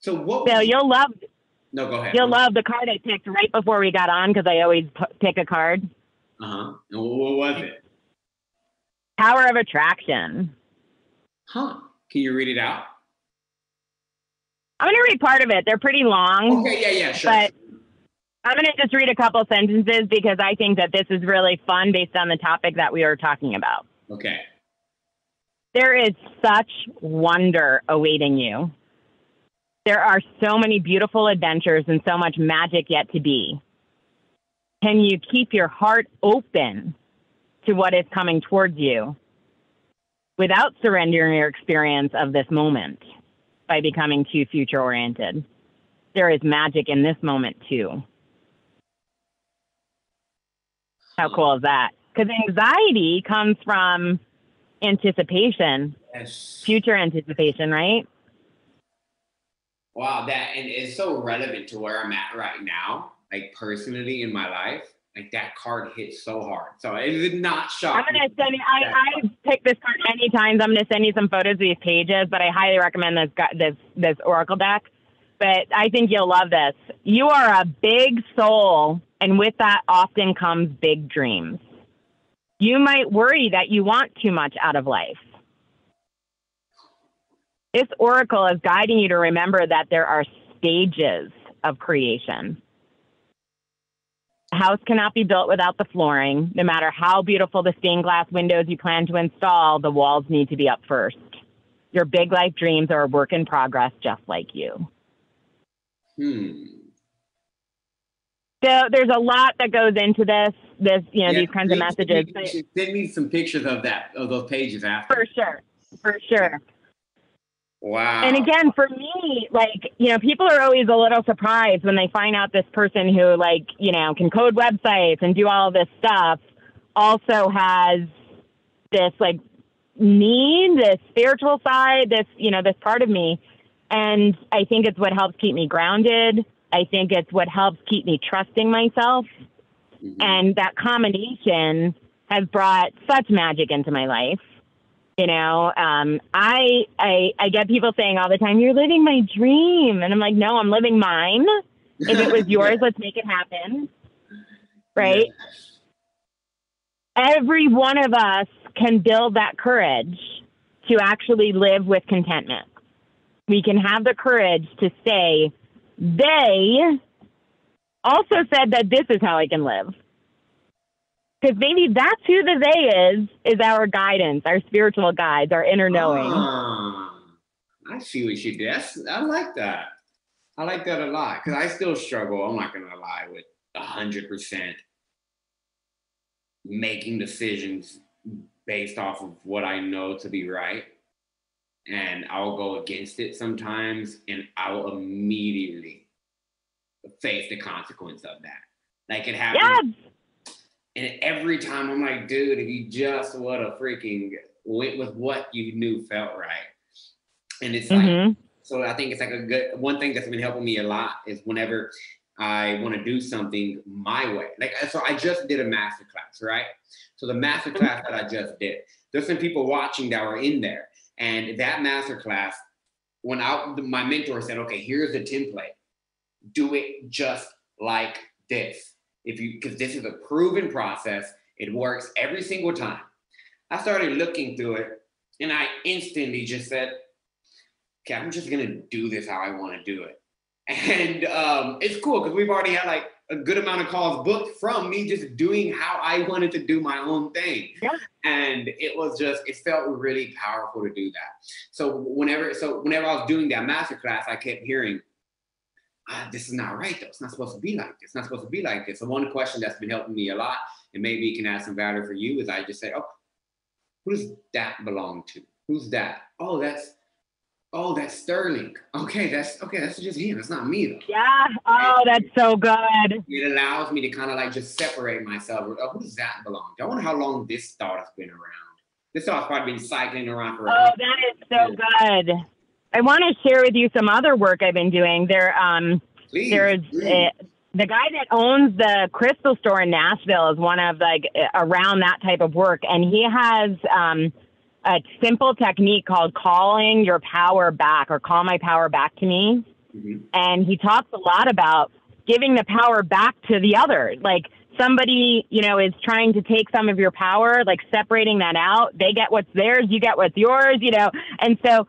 Speaker 1: So what?
Speaker 3: So you'll love.
Speaker 1: No, go ahead.
Speaker 3: You'll love the card I picked right before we got on because I always p- pick a card.
Speaker 1: Uh huh. And what was it?
Speaker 3: Power of attraction.
Speaker 1: Huh? Can you read it out?
Speaker 3: I'm going to read part of it. They're pretty long.
Speaker 1: Okay. Yeah. Yeah. Sure.
Speaker 3: But I'm going to just read a couple sentences because I think that this is really fun based on the topic that we are talking about.
Speaker 1: Okay.
Speaker 3: There is such wonder awaiting you. There are so many beautiful adventures and so much magic yet to be. Can you keep your heart open to what is coming towards you without surrendering your experience of this moment by becoming too future oriented? There is magic in this moment too. How cool is that? Because anxiety comes from anticipation, yes. future anticipation, right?
Speaker 1: Wow, that and it's so relevant to where I'm at right now, like personally in my life. Like that card hit so hard. So it did not shock.
Speaker 3: I'm gonna send you. I I pick this card many times. I'm gonna send you some photos of these pages, but I highly recommend this this this oracle deck. But I think you'll love this. You are a big soul and with that often comes big dreams. You might worry that you want too much out of life. This oracle is guiding you to remember that there are stages of creation. A house cannot be built without the flooring. No matter how beautiful the stained glass windows you plan to install, the walls need to be up first. Your big life dreams are a work in progress, just like you.
Speaker 1: Hmm.
Speaker 3: So there's a lot that goes into this, this, you know, yeah, these kinds of messages.
Speaker 1: Send me some pictures of that, of those pages after.
Speaker 3: For sure. For sure.
Speaker 1: Wow.
Speaker 3: And again, for me, like, you know, people are always a little surprised when they find out this person who, like, you know, can code websites and do all this stuff also has this, like, need, this spiritual side, this, you know, this part of me. And I think it's what helps keep me grounded. I think it's what helps keep me trusting myself. Mm-hmm. And that combination has brought such magic into my life. You know, um, I, I I get people saying all the time, "You're living my dream," and I'm like, "No, I'm living mine. If it was yours, let's make it happen." Right? Every one of us can build that courage to actually live with contentment. We can have the courage to say, they also said that this is how I can live. Because maybe that's who the they is, is our guidance, our spiritual guides, our inner knowing. Uh,
Speaker 1: I see what you did. I like that. I like that a lot because I still struggle. I'm not going to lie with 100% making decisions based off of what I know to be right and I'll go against it sometimes and I'll immediately face the consequence of that. Like it happens.
Speaker 3: Yeah.
Speaker 1: And every time I'm like, dude, if you just would have freaking went with what you knew felt right. And it's like,
Speaker 3: Mhm.
Speaker 1: so I think it's like a good one thing that's been helping me a lot is whenever I want to do something my way. Like so I just did a master class, right? So the master class that I just did, there's some people watching that were in there. And that master class, when I my mentor said, okay, here's the template. Do it just like this. If you because this is a proven process, it works every single time. I started looking through it and I instantly just said, okay, I'm just gonna do this how I want to do it. And um, it's cool because we've already had like a good amount of calls booked from me just doing how I wanted to do my own thing.
Speaker 3: Yeah.
Speaker 1: And it was just, it felt really powerful to do that. So whenever, so whenever I was doing that masterclass, I kept hearing, ah, this is not right though. It's not supposed to be like this. It's not supposed to be like this. So one question that's been helping me a lot, and maybe it can add some value for you, is I just say, oh, who does that belong to? Who's that? Oh, that's oh, that's Sterling. Okay, that's okay, that's just him. That's not me though.
Speaker 3: Yeah. Oh, that's so good.
Speaker 1: It allows me to kind of like just separate myself. Oh, who does that belong to? I wonder how long this thought has been around. This thought's probably been cycling around for
Speaker 3: Oh, that is so good. I want to share with you some other work I've been doing. There, um,
Speaker 1: please.
Speaker 3: there's
Speaker 1: please.
Speaker 3: uh, the guy that owns the crystal store in Nashville is one of like uh, around that type of work, and he has um, a simple technique called calling your power back or call my power back to me.
Speaker 1: Mhm.
Speaker 3: And he talks a lot about giving the power back to the other, like. Somebody, you know, is trying to take some of your power, like separating that out. They get what's theirs, you get what's yours, you know. And so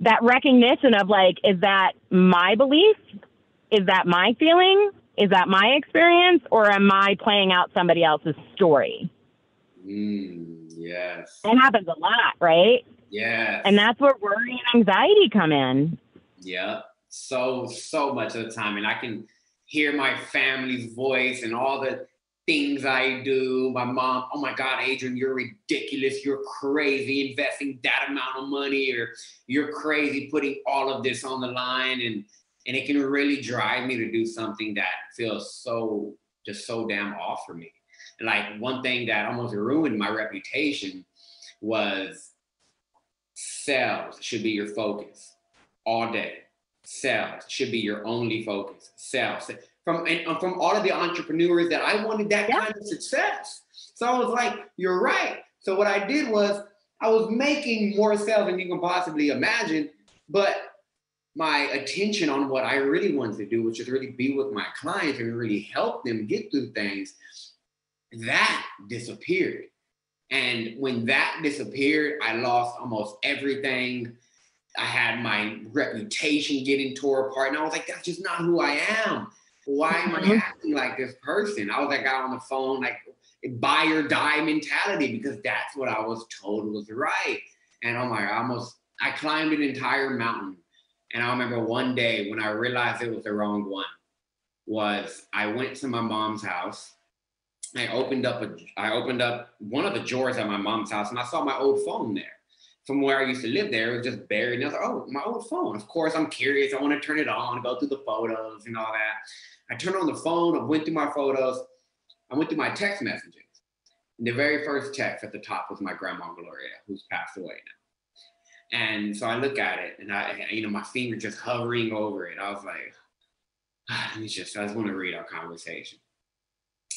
Speaker 3: that recognition of like, is that my belief? Is that my feeling? Is that my experience? Or am I playing out somebody else's story?
Speaker 1: Mm, yes.
Speaker 3: It happens a lot, right?
Speaker 1: Yes.
Speaker 3: And that's where worry and anxiety come in.
Speaker 1: Yeah, so so much of the time, and I can hear my family's voice and all the things I do. My mom, oh my God, Adrian, you're ridiculous. You're crazy investing that amount of money, or you're crazy putting all of this on the line, and and it can really drive me to do something that feels so just so damn off for me. Like one thing that almost ruined my reputation was sales should be your focus all day. Sales should be your only focus. Sales from and uh, from all of the entrepreneurs that I wanted that
Speaker 3: Yeah.
Speaker 1: kind of success. So I was like, you're right. So what I did was I was making more sales than you can possibly imagine, but my attention on what I really wanted to do, which is really be with my clients and really help them get through things, that disappeared. And when that disappeared, I lost almost everything. I had my reputation getting tore apart. And I was like, that's just not who I am. Why am I
Speaker 3: Mhm.
Speaker 1: acting like this person? I was that guy on the phone, like buy or die mentality, because that's what I was told was right. And oh my, I almost, I climbed an entire mountain. And I remember one day when I realized it was the wrong one, was I went to my mom's house I opened up a I opened up one of the drawers at my mom's house and I saw my old phone there. From where I used to live there, it was just buried. And I was like, oh, my old phone. Of course, I'm curious. I want to turn it on, go through the photos and all that. I turned on the phone, I went through my photos, I went through my text messages. And the very first text at the top was my grandma Gloria, who's passed away now. And so I look at it and I, you know, my finger just hovering over it. I was like, ah, let me just, I just want to read our conversation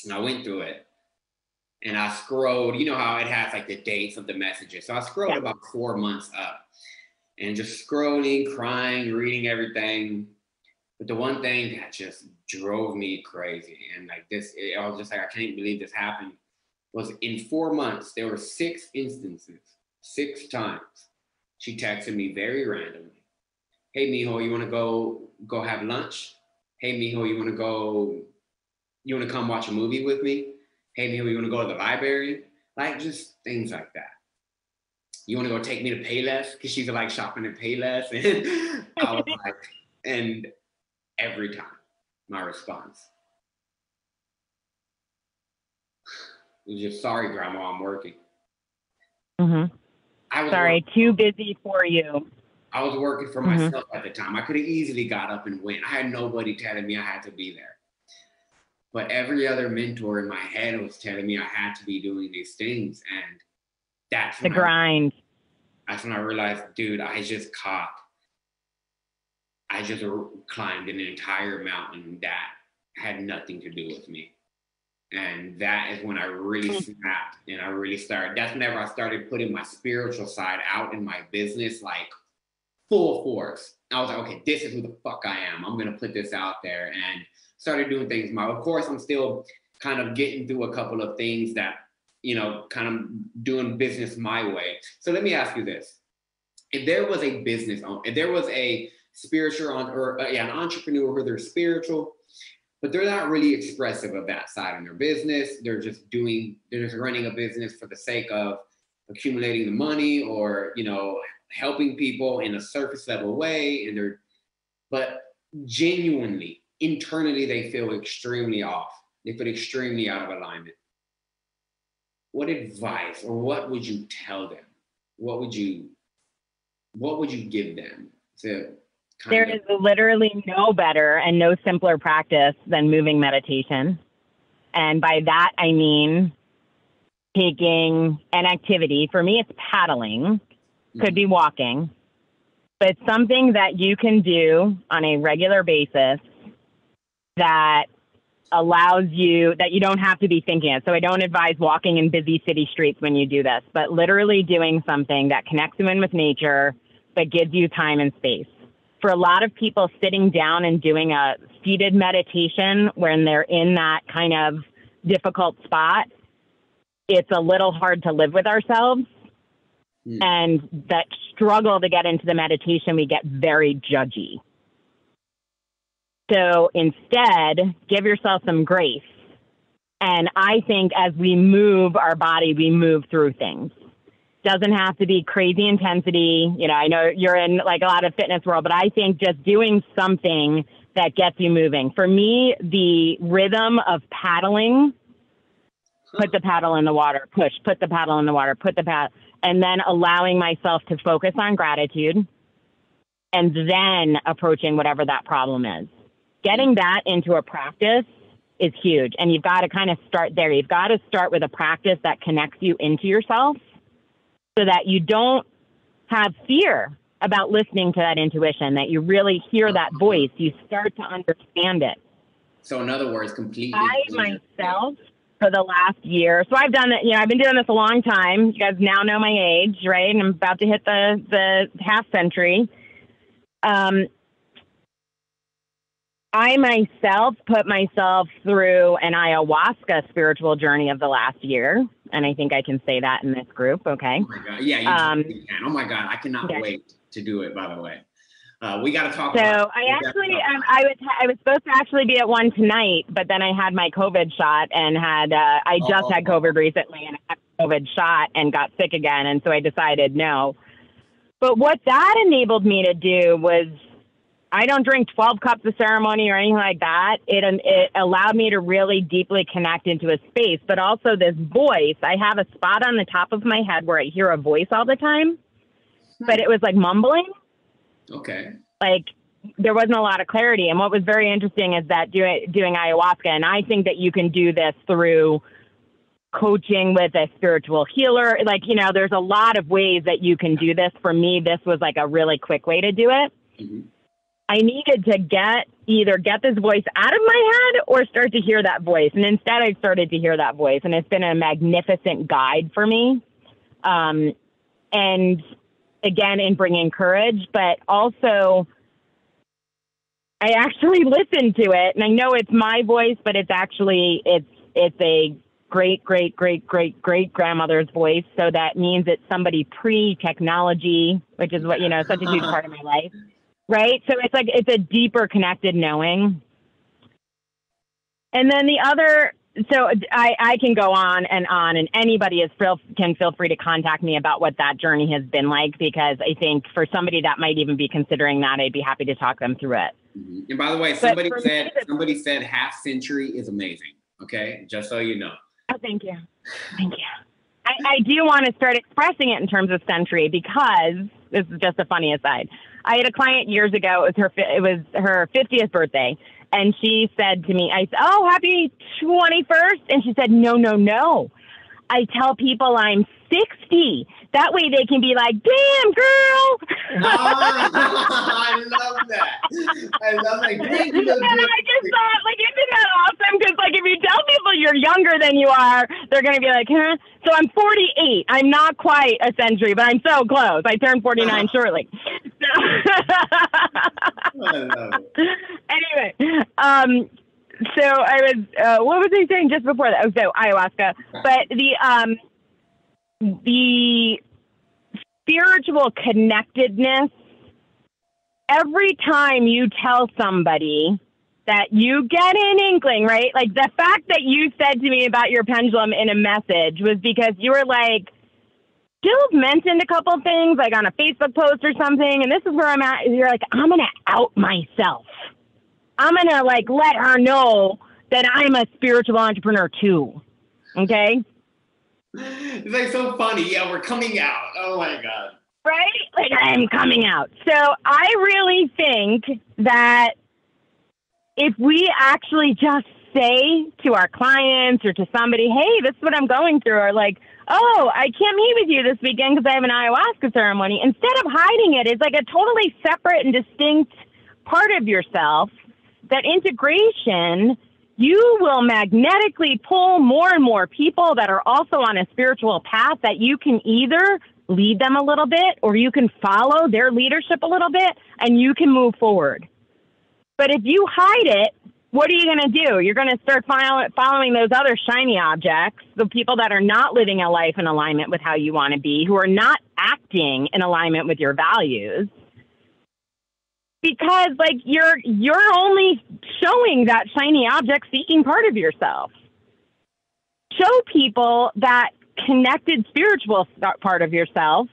Speaker 1: and I went through it and I scrolled, you know how it has like the dates of the messages. So I scrolled
Speaker 3: Yeah.
Speaker 1: about four months up and just scrolling, crying, reading everything. But the one thing that just drove me crazy and like this, I was just like, I can't believe this happened was in four months, there were six instances, six times. She texted me very randomly. Hey Mijo, you wanna go go have lunch? Hey Mijo, you wanna go you want to come watch a movie with me? Hey, Neil, you want to go to the library? Like just things like that. You want to go take me to Payless? Because she's like shopping at Payless. And I was like, and every time my response was just sorry, grandma, I'm working.
Speaker 3: hmm
Speaker 1: I was
Speaker 3: Sorry, too busy for you.
Speaker 1: I was working for mm-hmm. myself at the time. I could have easily got up and went. I had nobody telling me I had to be there. But every other mentor in my head was telling me I had to be doing these things. And that's
Speaker 3: the grind.
Speaker 1: I, that's when I realized, dude, I just caught, I just climbed an entire mountain that had nothing to do with me. And that is when I really hmm. snapped and I really started. That's whenever I started putting my spiritual side out in my business, like full force. I was like, okay, this is who the fuck I am. I'm gonna put this out there and started doing things my of course I'm still kind of getting through a couple of things that you know kind of doing business my way. So let me ask you this. If there was a business owner if there was a spiritual or uh, yeah, an entrepreneur who they're spiritual, but they're not really expressive of that side in their business. They're just doing, they're just running a business for the sake of accumulating the money or, you know, helping people in a surface level way. And they're, but genuinely, internally, they feel extremely off. They feel extremely out of alignment. What advice or what would you tell them? What would you, what would you give them to
Speaker 3: there of. is literally no better and no simpler practice than moving meditation. And by that, I mean taking an activity. For me, it's paddling, could be mm-hmm. walking, but something that you can do on a regular basis that allows you that you don't have to be thinking it. So I don't advise walking in busy city streets when you do this, but literally doing something that connects you in with nature, but gives you time and space for a lot of people sitting down and doing a seated meditation when they're in that kind of difficult spot, it's a little hard to live with ourselves. Mm. And that struggle to get into the meditation, we get very judgy. So instead, give yourself some grace. And I think as we move our body, we move through things doesn't have to be crazy intensity. You know, I know you're in like a lot of fitness world, but I think just doing something that gets you moving. For me, the rhythm of paddling, put the paddle in the water, push, put the paddle in the water, put the paddle, and then allowing myself to focus on gratitude and then approaching whatever that problem is. Getting that into a practice is huge. And you've got to kind of start there. You've got to start with a practice that connects you into yourself so that you don't have fear about listening to that intuition, that you really hear that voice, you start to understand it.
Speaker 1: So, in other words, completely.
Speaker 3: I myself, for the last year, so I've done it. You know, I've been doing this a long time. You guys now know my age, right? And I'm about to hit the the half century. Um, I myself put myself through an ayahuasca spiritual journey of the last year and I think I can say that in this group. Okay.
Speaker 1: Oh my god! Yeah, you, um, can. Oh my god! I cannot okay. wait to do it. By the way, uh, we got to talk.
Speaker 3: So I actually, um, I was I was supposed to actually be at one tonight, but then I had my COVID shot and had uh, I just oh. had COVID recently and I had COVID shot and got sick again, and so I decided no. But what that enabled me to do was I don't drink 12 cups of ceremony or anything like that. It, um, it allowed me to really deeply connect into a space, but also this voice. I have a spot on the top of my head where I hear a voice all the time, but it was like mumbling.
Speaker 1: Okay.
Speaker 3: Like there wasn't a lot of clarity. And what was very interesting is that doing, doing ayahuasca, and I think that you can do this through coaching with a spiritual healer. Like, you know, there's a lot of ways that you can do this. For me, this was like a really quick way to do it. Mm-hmm. I needed to get either get this voice out of my head or start to hear that voice. And instead, I started to hear that voice, and it's been a magnificent guide for me. Um, and again, in bringing courage, but also, I actually listened to it, and I know it's my voice, but it's actually it's it's a great great great great great grandmother's voice. So that means it's somebody pre technology, which is what you know, such a huge part of my life right? So it's like it's a deeper connected knowing. And then the other, so I, I can go on and on, and anybody is feel, can feel free to contact me about what that journey has been like because I think for somebody that might even be considering that, I'd be happy to talk them through it.
Speaker 1: Mm-hmm. And by the way, somebody said me, somebody said half century is amazing. Okay, just so you know.
Speaker 3: Oh, thank you, thank you. I, I do want to start expressing it in terms of century because this is just a funny aside I had a client years ago. It was her it was her 50th birthday, and she said to me, "I said, oh, happy 21st," and she said, "No, no, no. I tell people I'm 60. That way they can be like, damn, girl.
Speaker 1: oh, I love that. I love that. Great,
Speaker 3: and I just thought, like, isn't that awesome? Because, like, if you tell people you're younger than you are, they're going to be like, huh? So I'm 48. I'm not quite a century, but I'm so close. I turn 49 uh-huh. shortly. anyway, um, so I was, uh, what was I saying just before that? Oh, so ayahuasca. But the, um, the spiritual connectedness, every time you tell somebody that you get an inkling, right? Like the fact that you said to me about your pendulum in a message was because you were like, Jill mentioned a couple things like on a Facebook post or something, and this is where I'm at. You're like, I'm gonna out myself. I'm gonna like let her know that I'm a spiritual entrepreneur too. Okay.
Speaker 1: It's like so funny. Yeah, we're coming out. Oh my god.
Speaker 3: Right? Like I'm coming out. So I really think that if we actually just say to our clients or to somebody, hey, this is what I'm going through, or like, oh, I can't meet with you this weekend because I have an ayahuasca ceremony, instead of hiding it, it's like a totally separate and distinct part of yourself. That integration you will magnetically pull more and more people that are also on a spiritual path that you can either lead them a little bit or you can follow their leadership a little bit and you can move forward. But if you hide it, what are you going to do? You're going to start following those other shiny objects, the people that are not living a life in alignment with how you want to be, who are not acting in alignment with your values because like you're you're only showing that shiny object seeking part of yourself. Show people that connected spiritual part of yourself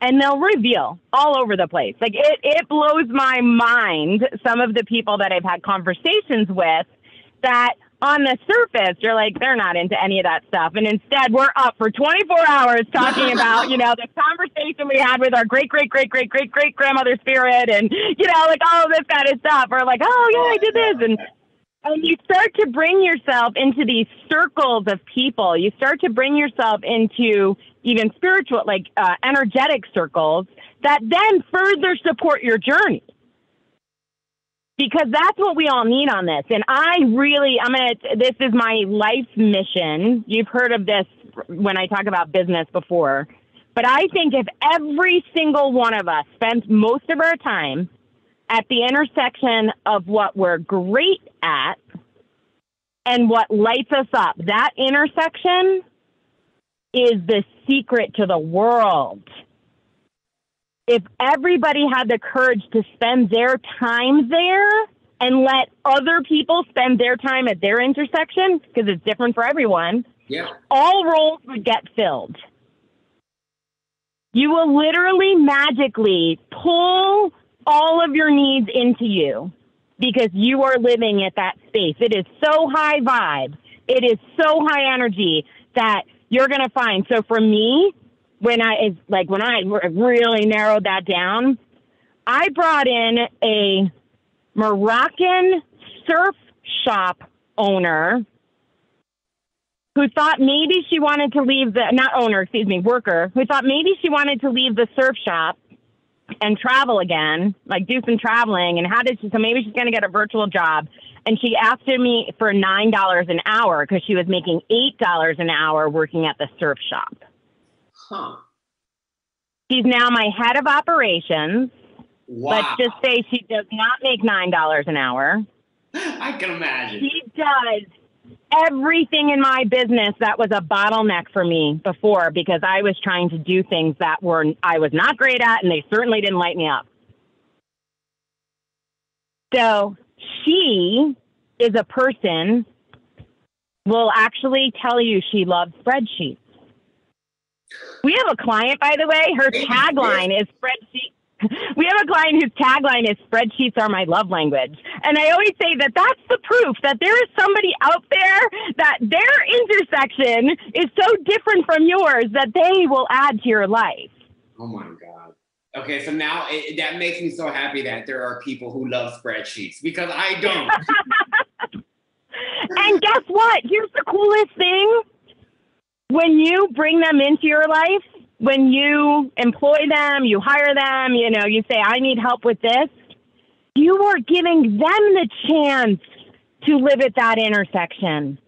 Speaker 3: and they'll reveal all over the place. Like it it blows my mind some of the people that i've had conversations with that on the surface, you're like, they're not into any of that stuff. And instead, we're up for 24 hours talking about, you know, the conversation we had with our great, great, great, great, great, great grandmother spirit and, you know, like all this kind of stuff. Or like, oh, yeah, I did this. And, and you start to bring yourself into these circles of people. You start to bring yourself into even spiritual, like uh, energetic circles that then further support your journey because that's what we all need on this. And I really, I'm to, this is my life mission. You've heard of this when I talk about business before. But I think if every single one of us spends most of our time at the intersection of what we're great at and what lights us up, that intersection is the secret to the world if everybody had the courage to spend their time there and let other people spend their time at their intersection, because it's different for everyone,
Speaker 1: yeah.
Speaker 3: all roles would get filled. You will literally magically pull all of your needs into you because you are living at that space. It is so high vibe. It is so high energy that you're going to find. So for me, when I is like when I really narrowed that down, I brought in a Moroccan surf shop owner who thought maybe she wanted to leave the not owner, excuse me, worker who thought maybe she wanted to leave the surf shop and travel again, like do some traveling. And how did she? So maybe she's going to get a virtual job. And she asked me for nine dollars an hour because she was making eight dollars an hour working at the surf shop.
Speaker 1: Huh.
Speaker 3: She's now my head of operations. Wow. Let's just say she does not make nine dollars an hour.
Speaker 1: I can imagine.
Speaker 3: She does everything in my business that was a bottleneck for me before because I was trying to do things that were I was not great at and they certainly didn't light me up. So she is a person will actually tell you she loves spreadsheets. We have a client, by the way. Her tagline is spreadsheet. We have a client whose tagline is spreadsheets are my love language. And I always say that that's the proof that there is somebody out there that their intersection is so different from yours that they will add to your life.
Speaker 1: Oh my God. Okay, so now it, that makes me so happy that there are people who love spreadsheets because I don't.
Speaker 3: and guess what? Here's the coolest thing. When you bring them into your life, when you employ them, you hire them, you know, you say, I need help with this, you are giving them the chance to live at that intersection.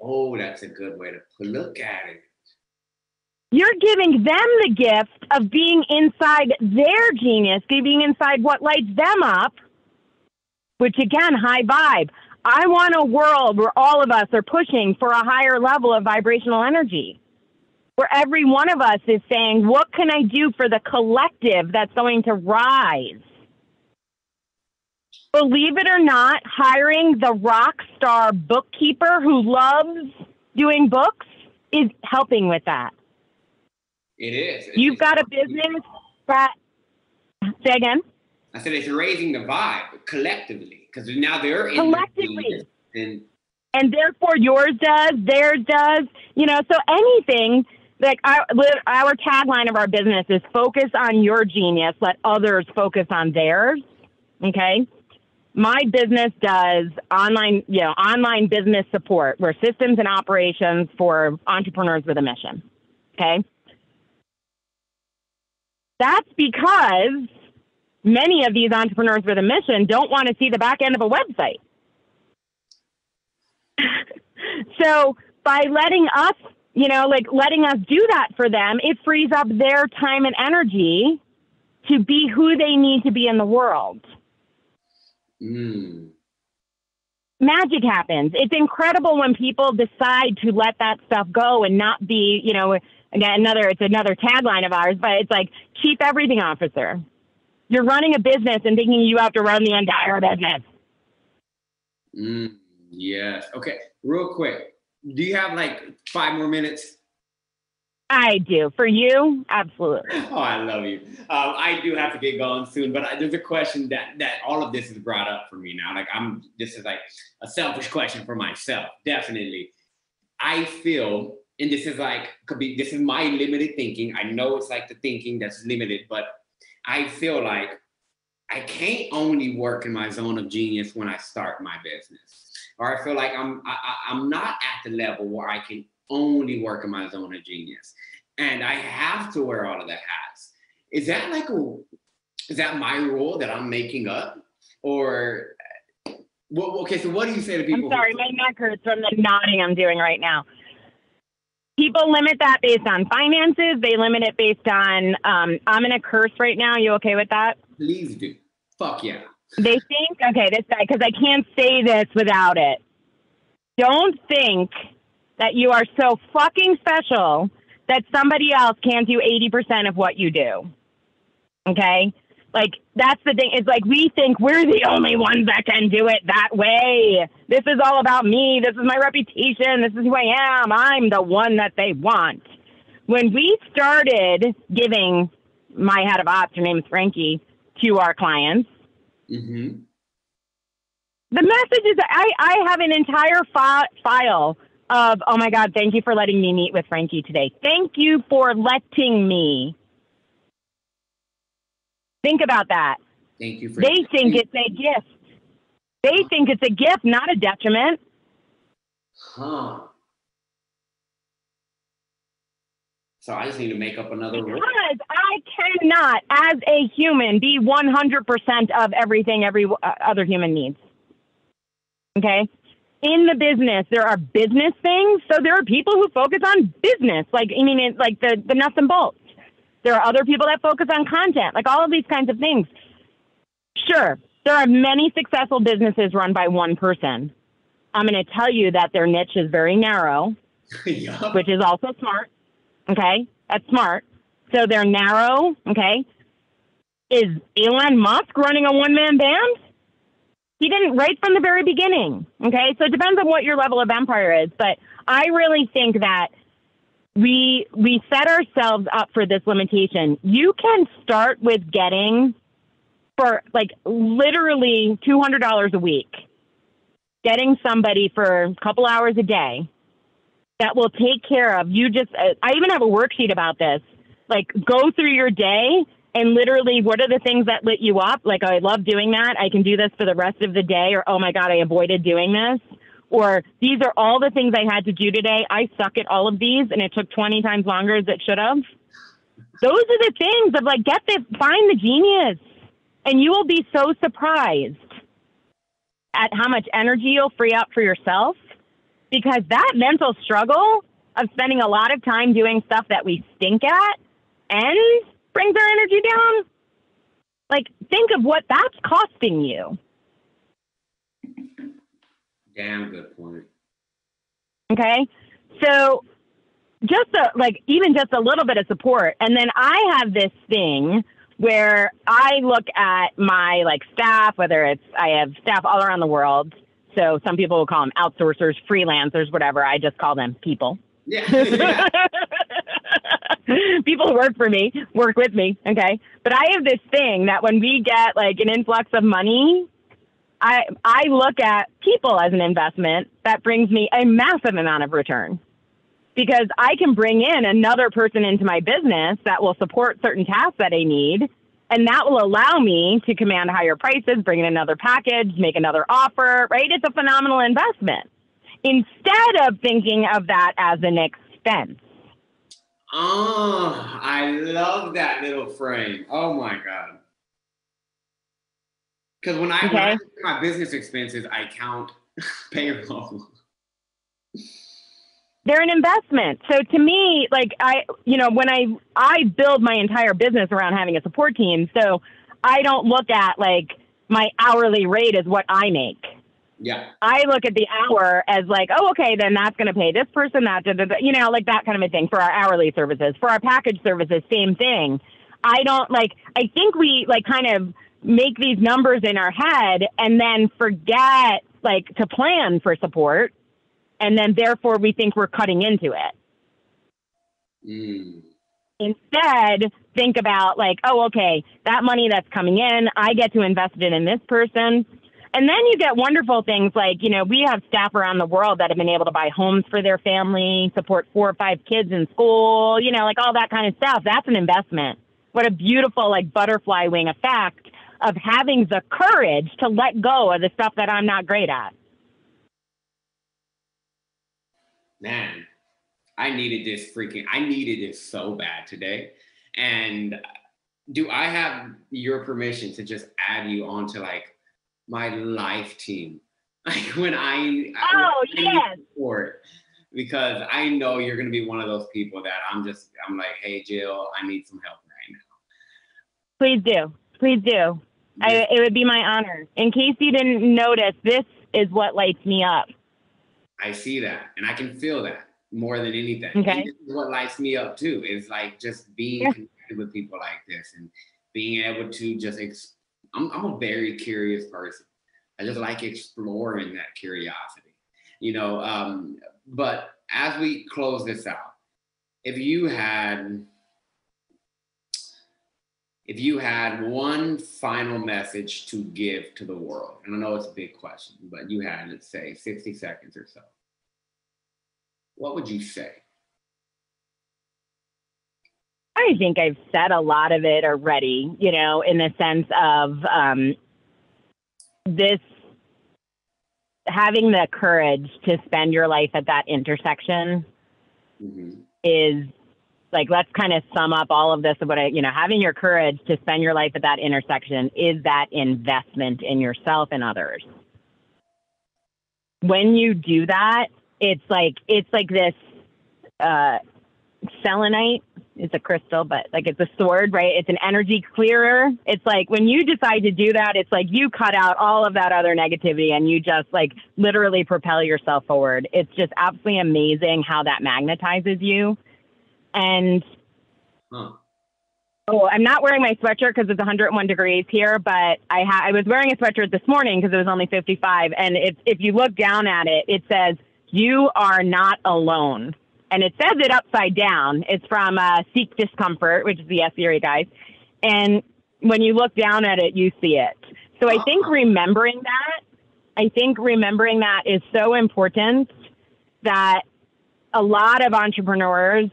Speaker 1: Oh, that's a good way to look at it.
Speaker 3: You're giving them the gift of being inside their genius, being inside what lights them up, which again, high vibe. I want a world where all of us are pushing for a higher level of vibrational energy, where every one of us is saying, What can I do for the collective that's going to rise? Believe it or not, hiring the rock star bookkeeper who loves doing books is helping with that.
Speaker 1: It is.
Speaker 3: You've got a business that. Say again.
Speaker 1: I said it's raising the vibe collectively because now they're in
Speaker 3: collectively,
Speaker 1: and
Speaker 3: and therefore yours does, theirs does. You know, so anything like our our tagline of our business is focus on your genius, let others focus on theirs. Okay. My business does online, you know, online business support. We're systems and operations for entrepreneurs with a mission. Okay. That's because many of these entrepreneurs with a mission don't want to see the back end of a website. so by letting us, you know, like letting us do that for them, it frees up their time and energy to be who they need to be in the world.
Speaker 1: Mm.
Speaker 3: Magic happens. It's incredible when people decide to let that stuff go and not be, you know, again, another, it's another tagline of ours, but it's like chief everything officer. You're running a business and thinking you have to run the entire business.
Speaker 1: Mm, yes. Okay. Real quick. Do you have like five more minutes?
Speaker 3: I do. For you, absolutely.
Speaker 1: Oh, I love you. Um, I do have to get going soon, but I, there's a question that that all of this is brought up for me now. Like I'm, this is like a selfish question for myself. Definitely, I feel and this is like could be this is my limited thinking. I know it's like the thinking that's limited, but I feel like I can't only work in my zone of genius when I start my business, or I feel like I'm I, I'm not at the level where I can only work in my zone of genius, and I have to wear all of the hats. Is that like a is that my rule that I'm making up, or uh, well, okay? So what do you say to people?
Speaker 3: I'm sorry, my neck hurts from the nodding I'm doing right now people limit that based on finances. They limit it based on, um, I'm going to curse right now. You okay with that?
Speaker 1: Please do. Fuck yeah.
Speaker 3: They think, okay, this guy, because I can't say this without it. Don't think that you are so fucking special that somebody else can't do 80% of what you do. Okay? Like that's the thing. It's like we think we're the only ones that can do it that way. This is all about me. This is my reputation. This is who I am. I'm the one that they want. When we started giving my head of ops, her name is Frankie, to our clients,
Speaker 1: mm-hmm.
Speaker 3: the message is I, I have an entire fi- file of, oh my God, thank you for letting me meet with Frankie today. Thank you for letting me Think about that.
Speaker 1: Thank you for
Speaker 3: They think it's a gift. They think it's a gift, not a detriment.
Speaker 1: Huh. So I just need to make up another
Speaker 3: because rule. I cannot, as a human, be 100% of everything every uh, other human needs. Okay? In the business, there are business things. So there are people who focus on business, like, I mean, it's like the, the nuts and bolts. There are other people that focus on content, like all of these kinds of things. Sure, there are many successful businesses run by one person. I'm going to tell you that their niche is very narrow, yeah. which is also smart. Okay, that's smart. So they're narrow. Okay, is Elon Musk running a one man band? He didn't right from the very beginning. Okay, so it depends on what your level of empire is, but I really think that we we set ourselves up for this limitation. You can start with getting for like literally two hundred dollars a week, getting somebody for a couple hours a day that will take care of you. Just uh, I even have a worksheet about this. Like go through your day and literally what are the things that lit you up? Like, I love doing that. I can do this for the rest of the day, or oh my God, I avoided doing this. Or these are all the things I had to do today. I suck at all of these and it took 20 times longer as it should have. Those are the things of like, get the, find the genius and you will be so surprised at how much energy you'll free up for yourself because that mental struggle of spending a lot of time doing stuff that we stink at and brings our energy down. Like, think of what that's costing you.
Speaker 1: Damn good point.
Speaker 3: Okay. So, just a, like, even just a little bit of support. And then I have this thing where I look at my like staff, whether it's I have staff all around the world. So some people will call them outsourcers, freelancers, whatever. I just call them people.
Speaker 1: Yeah. yeah.
Speaker 3: people who work for me, work with me. Okay. But I have this thing that when we get like an influx of money, I I look at people as an investment that brings me a massive amount of return. Because I can bring in another person into my business that will support certain tasks that I need. And that will allow me to command higher prices, bring in another package, make another offer, right? It's a phenomenal investment instead of thinking of that as an expense.
Speaker 1: Oh, I love that little frame. Oh my God. Because when, I,
Speaker 3: Okay.
Speaker 1: when I my business expenses, I count payroll.
Speaker 3: They're an investment. So to me, like I, you know, when I I build my entire business around having a support team, so I don't look at like my hourly rate as what I make.
Speaker 1: Yeah.
Speaker 3: I look at the hour as like, oh, okay, then that's going to pay this person that, da, da, da, you know, like that kind of a thing for our hourly services. For our package services, same thing. I don't like, I think we like kind of make these numbers in our head and then forget like to plan for support. And then therefore we think we're cutting into it.
Speaker 1: Mm.
Speaker 3: Instead, think about like, oh, okay, that money that's coming in, I get to invest it in this person. And then you get wonderful things like, you know, we have staff around the world that have been able to buy homes for their family, support four or five kids in school, you know, like all that kind of stuff. That's an investment. What a beautiful, like, butterfly wing effect of having the courage to let go of the stuff that I'm not great at.
Speaker 1: Man, I needed this freaking, I needed this so bad today. And do I have your permission to just add you onto like my life team? Like when I,
Speaker 3: Oh,
Speaker 1: I need
Speaker 3: yes.
Speaker 1: support because I know you're gonna be one of those people that I'm just, I'm like, hey Jill, I need some help right now.
Speaker 3: Please do. Please do. I, it would be my honor. In case you didn't notice, this is what lights me up.
Speaker 1: I see that and I can feel that more than anything.
Speaker 3: Okay.
Speaker 1: And this is what lights me up too. Is like just being
Speaker 3: Yeah.
Speaker 1: connected with people like this and being able to just. Ex- I'm, I'm a very curious person. I just like exploring that curiosity, you know. Um, but as we close this out, if you had, if you had one final message to give to the world, and I know it's a big question, but you had, let's say, 60 seconds or so what would you say?
Speaker 3: I think I've said a lot of it already, you know, in the sense of um, this having the courage to spend your life at that intersection
Speaker 1: Mhm.
Speaker 3: is like, let's kind of sum up all of this of what I, you know, having your courage to spend your life at that intersection is that investment in yourself and others. When you do that, it's like, it's like this, uh, selenite it's a crystal, but like it's a sword, right? It's an energy clearer. It's like when you decide to do that, it's like you cut out all of that other negativity and you just like literally propel yourself forward. It's just absolutely amazing how that magnetizes you. And
Speaker 1: Huh.
Speaker 3: oh, I'm not wearing my sweatshirt because it's 101 degrees here, but I ha- I was wearing a sweatshirt this morning because it was only 55. And it's if you look down at it, it says you are not alone and it says it upside down. It's from uh, Seek Discomfort, which is the Yes Theory guys. And when you look down at it, you see it. So I think remembering that, I think remembering that is so important that a lot of entrepreneurs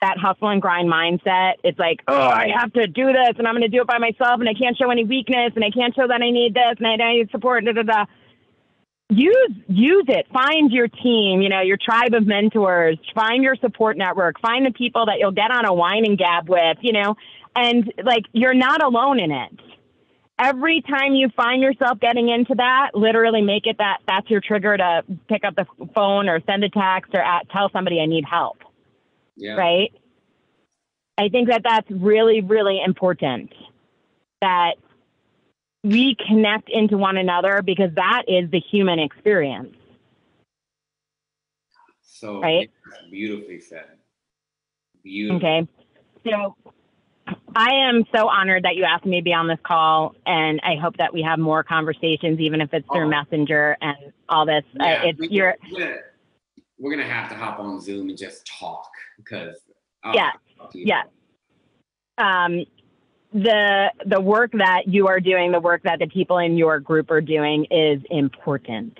Speaker 3: that hustle and grind mindset. It's like, oh, I have to do this and I'm going to do it by myself and I can't show any weakness and I can't show that I need this and I need support. Da, da, da. Use use it. Find your team. You know your tribe of mentors. Find your support network. Find the people that you'll get on a wine and gab with. You know, and like you're not alone in it. Every time you find yourself getting into that, literally make it that that's your trigger to pick up the phone or send a text or at, tell somebody I need help
Speaker 1: Yeah.
Speaker 3: right? I think that that's really, really important that we connect into one another because that is the human experience.
Speaker 1: So
Speaker 3: Right.
Speaker 1: beautifully said. Beautiful.
Speaker 3: Okay. So I am so honored that you asked me to be on this call, and I hope that we have more conversations, even if it's through
Speaker 1: Oh.
Speaker 3: Messenger and all this.
Speaker 1: Yeah,
Speaker 3: uh, it's you're
Speaker 1: we're gonna, have to hop on Zoom and just talk because oh,
Speaker 3: Yeah. Yeah. um, the the work that you are doing, the work that the people in your group are doing, is important.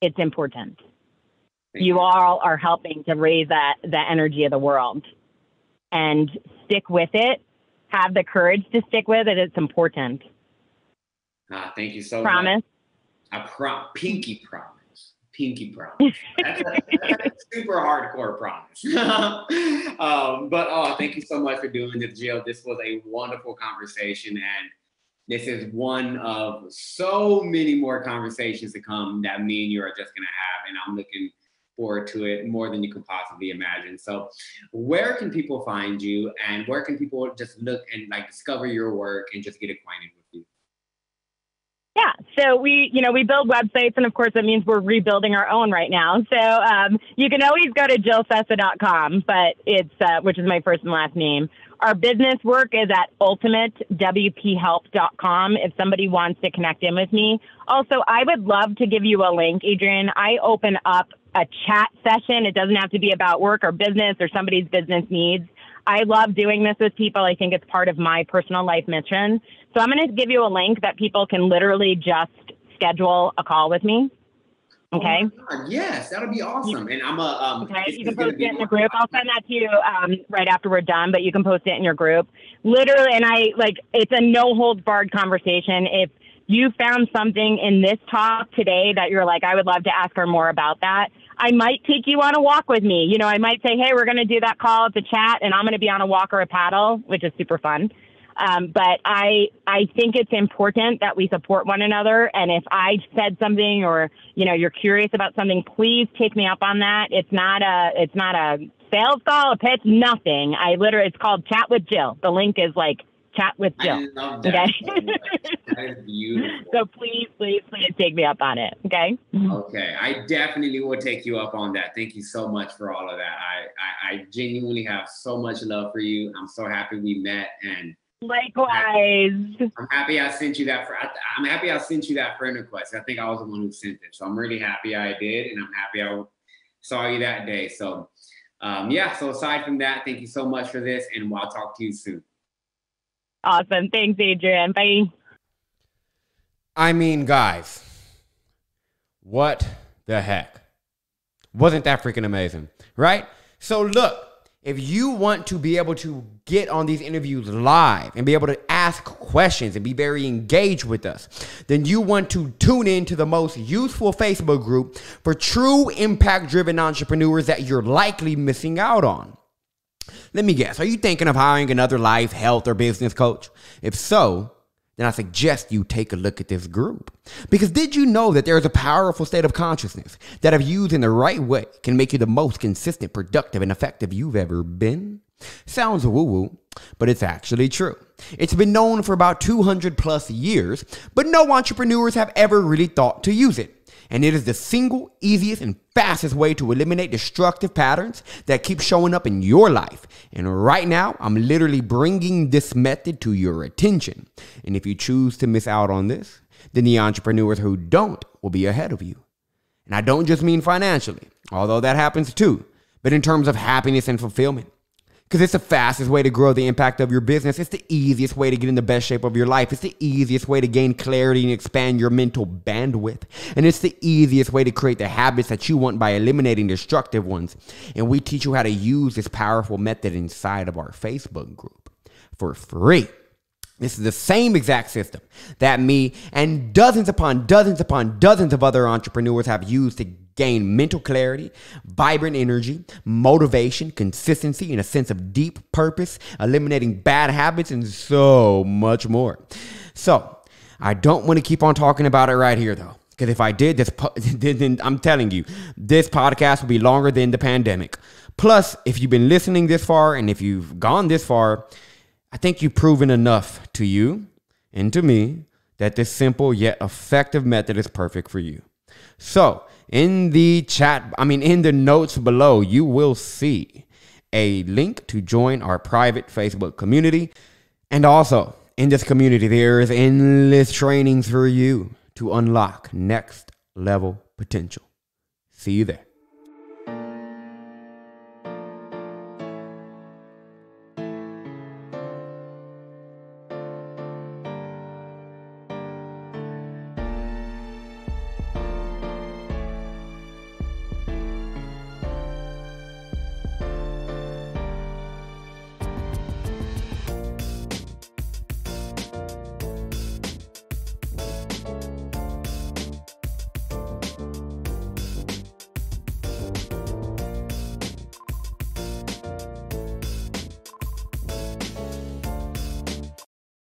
Speaker 3: It's important.
Speaker 1: Thank
Speaker 3: you all are helping to raise that the energy of the world and stick with it have the courage to stick with it it's important
Speaker 1: Ah, thank you so
Speaker 3: promise
Speaker 1: much. I pro pinky promise. Pinky promise. That's a, that's a super hardcore promise. um, but oh, thank you so much for doing this, Jill. This was a wonderful conversation, and this is one of so many more conversations to come that me and you are just gonna have, and I'm looking forward to it more than you could possibly imagine. So, where can people find you, and where can people just look and like discover your work and just get acquainted with?
Speaker 3: Yeah so we you know we build websites and of course that means we're rebuilding our own right now. So um, you can always go to jillsessa.com but it's uh, which is my first and last name. Our business work is at ultimatewphelp.com if somebody wants to connect in with me. Also i would love to give you a link adrian. I open up a chat session. It doesn't have to be about work or business or somebody's business needs. I love doing this with people. I think it's part of my personal life mission. So I'm going to give you a link that people can literally just schedule a call with me. Okay.
Speaker 1: Oh yes, that'll be awesome. And I'm a um.
Speaker 3: Okay. You can post it in the group. I'll send that to you um, right after we're done, but you can post it in your group. Literally, and I like it's a no holds barred conversation. If you found something in this talk today that you're like, I would love to ask her more about that. I might take you on a walk with me. You know, I might say, hey, we're going to do that call. at the chat, and I'm going to be on a walk or a paddle, which is super fun. Um, but I I think it's important that we support one another. And if I said something or you know you're curious about something, please take me up on that. It's not a it's not a sales call, a pitch, nothing. I literally it's called Chat with Jill. The link is like Chat with Jill.
Speaker 1: I love that.
Speaker 3: Okay.
Speaker 1: so that is beautiful.
Speaker 3: So please, please, please take me up on it. Okay.
Speaker 1: Okay, I definitely will take you up on that. Thank you so much for all of that. I, I, I genuinely have so much love for you. I'm so happy we met, and
Speaker 3: Likewise.
Speaker 1: I'm happy I sent you that. For, I, I'm happy I sent you that friend request. I think I was the one who sent it, so I'm really happy I did, and I'm happy I saw you that day. So, um, yeah. So aside from that, thank you so much for this, and I'll talk to you soon.
Speaker 3: Awesome. Thanks, Adrian. Bye.
Speaker 4: I mean, guys, what the heck? Wasn't that freaking amazing? Right? So, look, if you want to be able to get on these interviews live and be able to ask questions and be very engaged with us, then you want to tune in to the most useful Facebook group for true impact driven entrepreneurs that you're likely missing out on. Let me guess, are you thinking of hiring another life, health, or business coach? If so, then I suggest you take a look at this group. Because did you know that there is a powerful state of consciousness that, if used in the right way, can make you the most consistent, productive, and effective you've ever been? Sounds woo woo, but it's actually true. It's been known for about 200 plus years, but no entrepreneurs have ever really thought to use it. And it is the single easiest and fastest way to eliminate destructive patterns that keep showing up in your life. And right now, I'm literally bringing this method to your attention. And if you choose to miss out on this, then the entrepreneurs who don't will be ahead of you. And I don't just mean financially, although that happens too, but in terms of happiness and fulfillment.
Speaker 1: Because it's the fastest way to grow the impact of your business. It's the easiest way to get in the best shape of your life. It's the easiest way to gain clarity and expand your mental bandwidth. And it's the easiest way to create the habits that you want by eliminating destructive ones. And we teach you how to use this powerful method inside of our Facebook group for free. This is the same exact system that me and dozens upon dozens upon dozens of other entrepreneurs have used to gain mental clarity, vibrant energy, motivation, consistency, and a sense of deep purpose, eliminating bad habits, and so much more. So, I don't want to keep on talking about it right here, though. Because if I did this, then I'm telling you, this podcast will be longer than the pandemic. Plus, if you've been listening this far and if you've gone this far, I think you've proven enough to you and to me that this simple yet effective method is perfect for you. So, in the chat, I mean, in the notes below, you will see a link to join our private Facebook community. And also, in this community, there is endless trainings for you to unlock next level potential. See you there.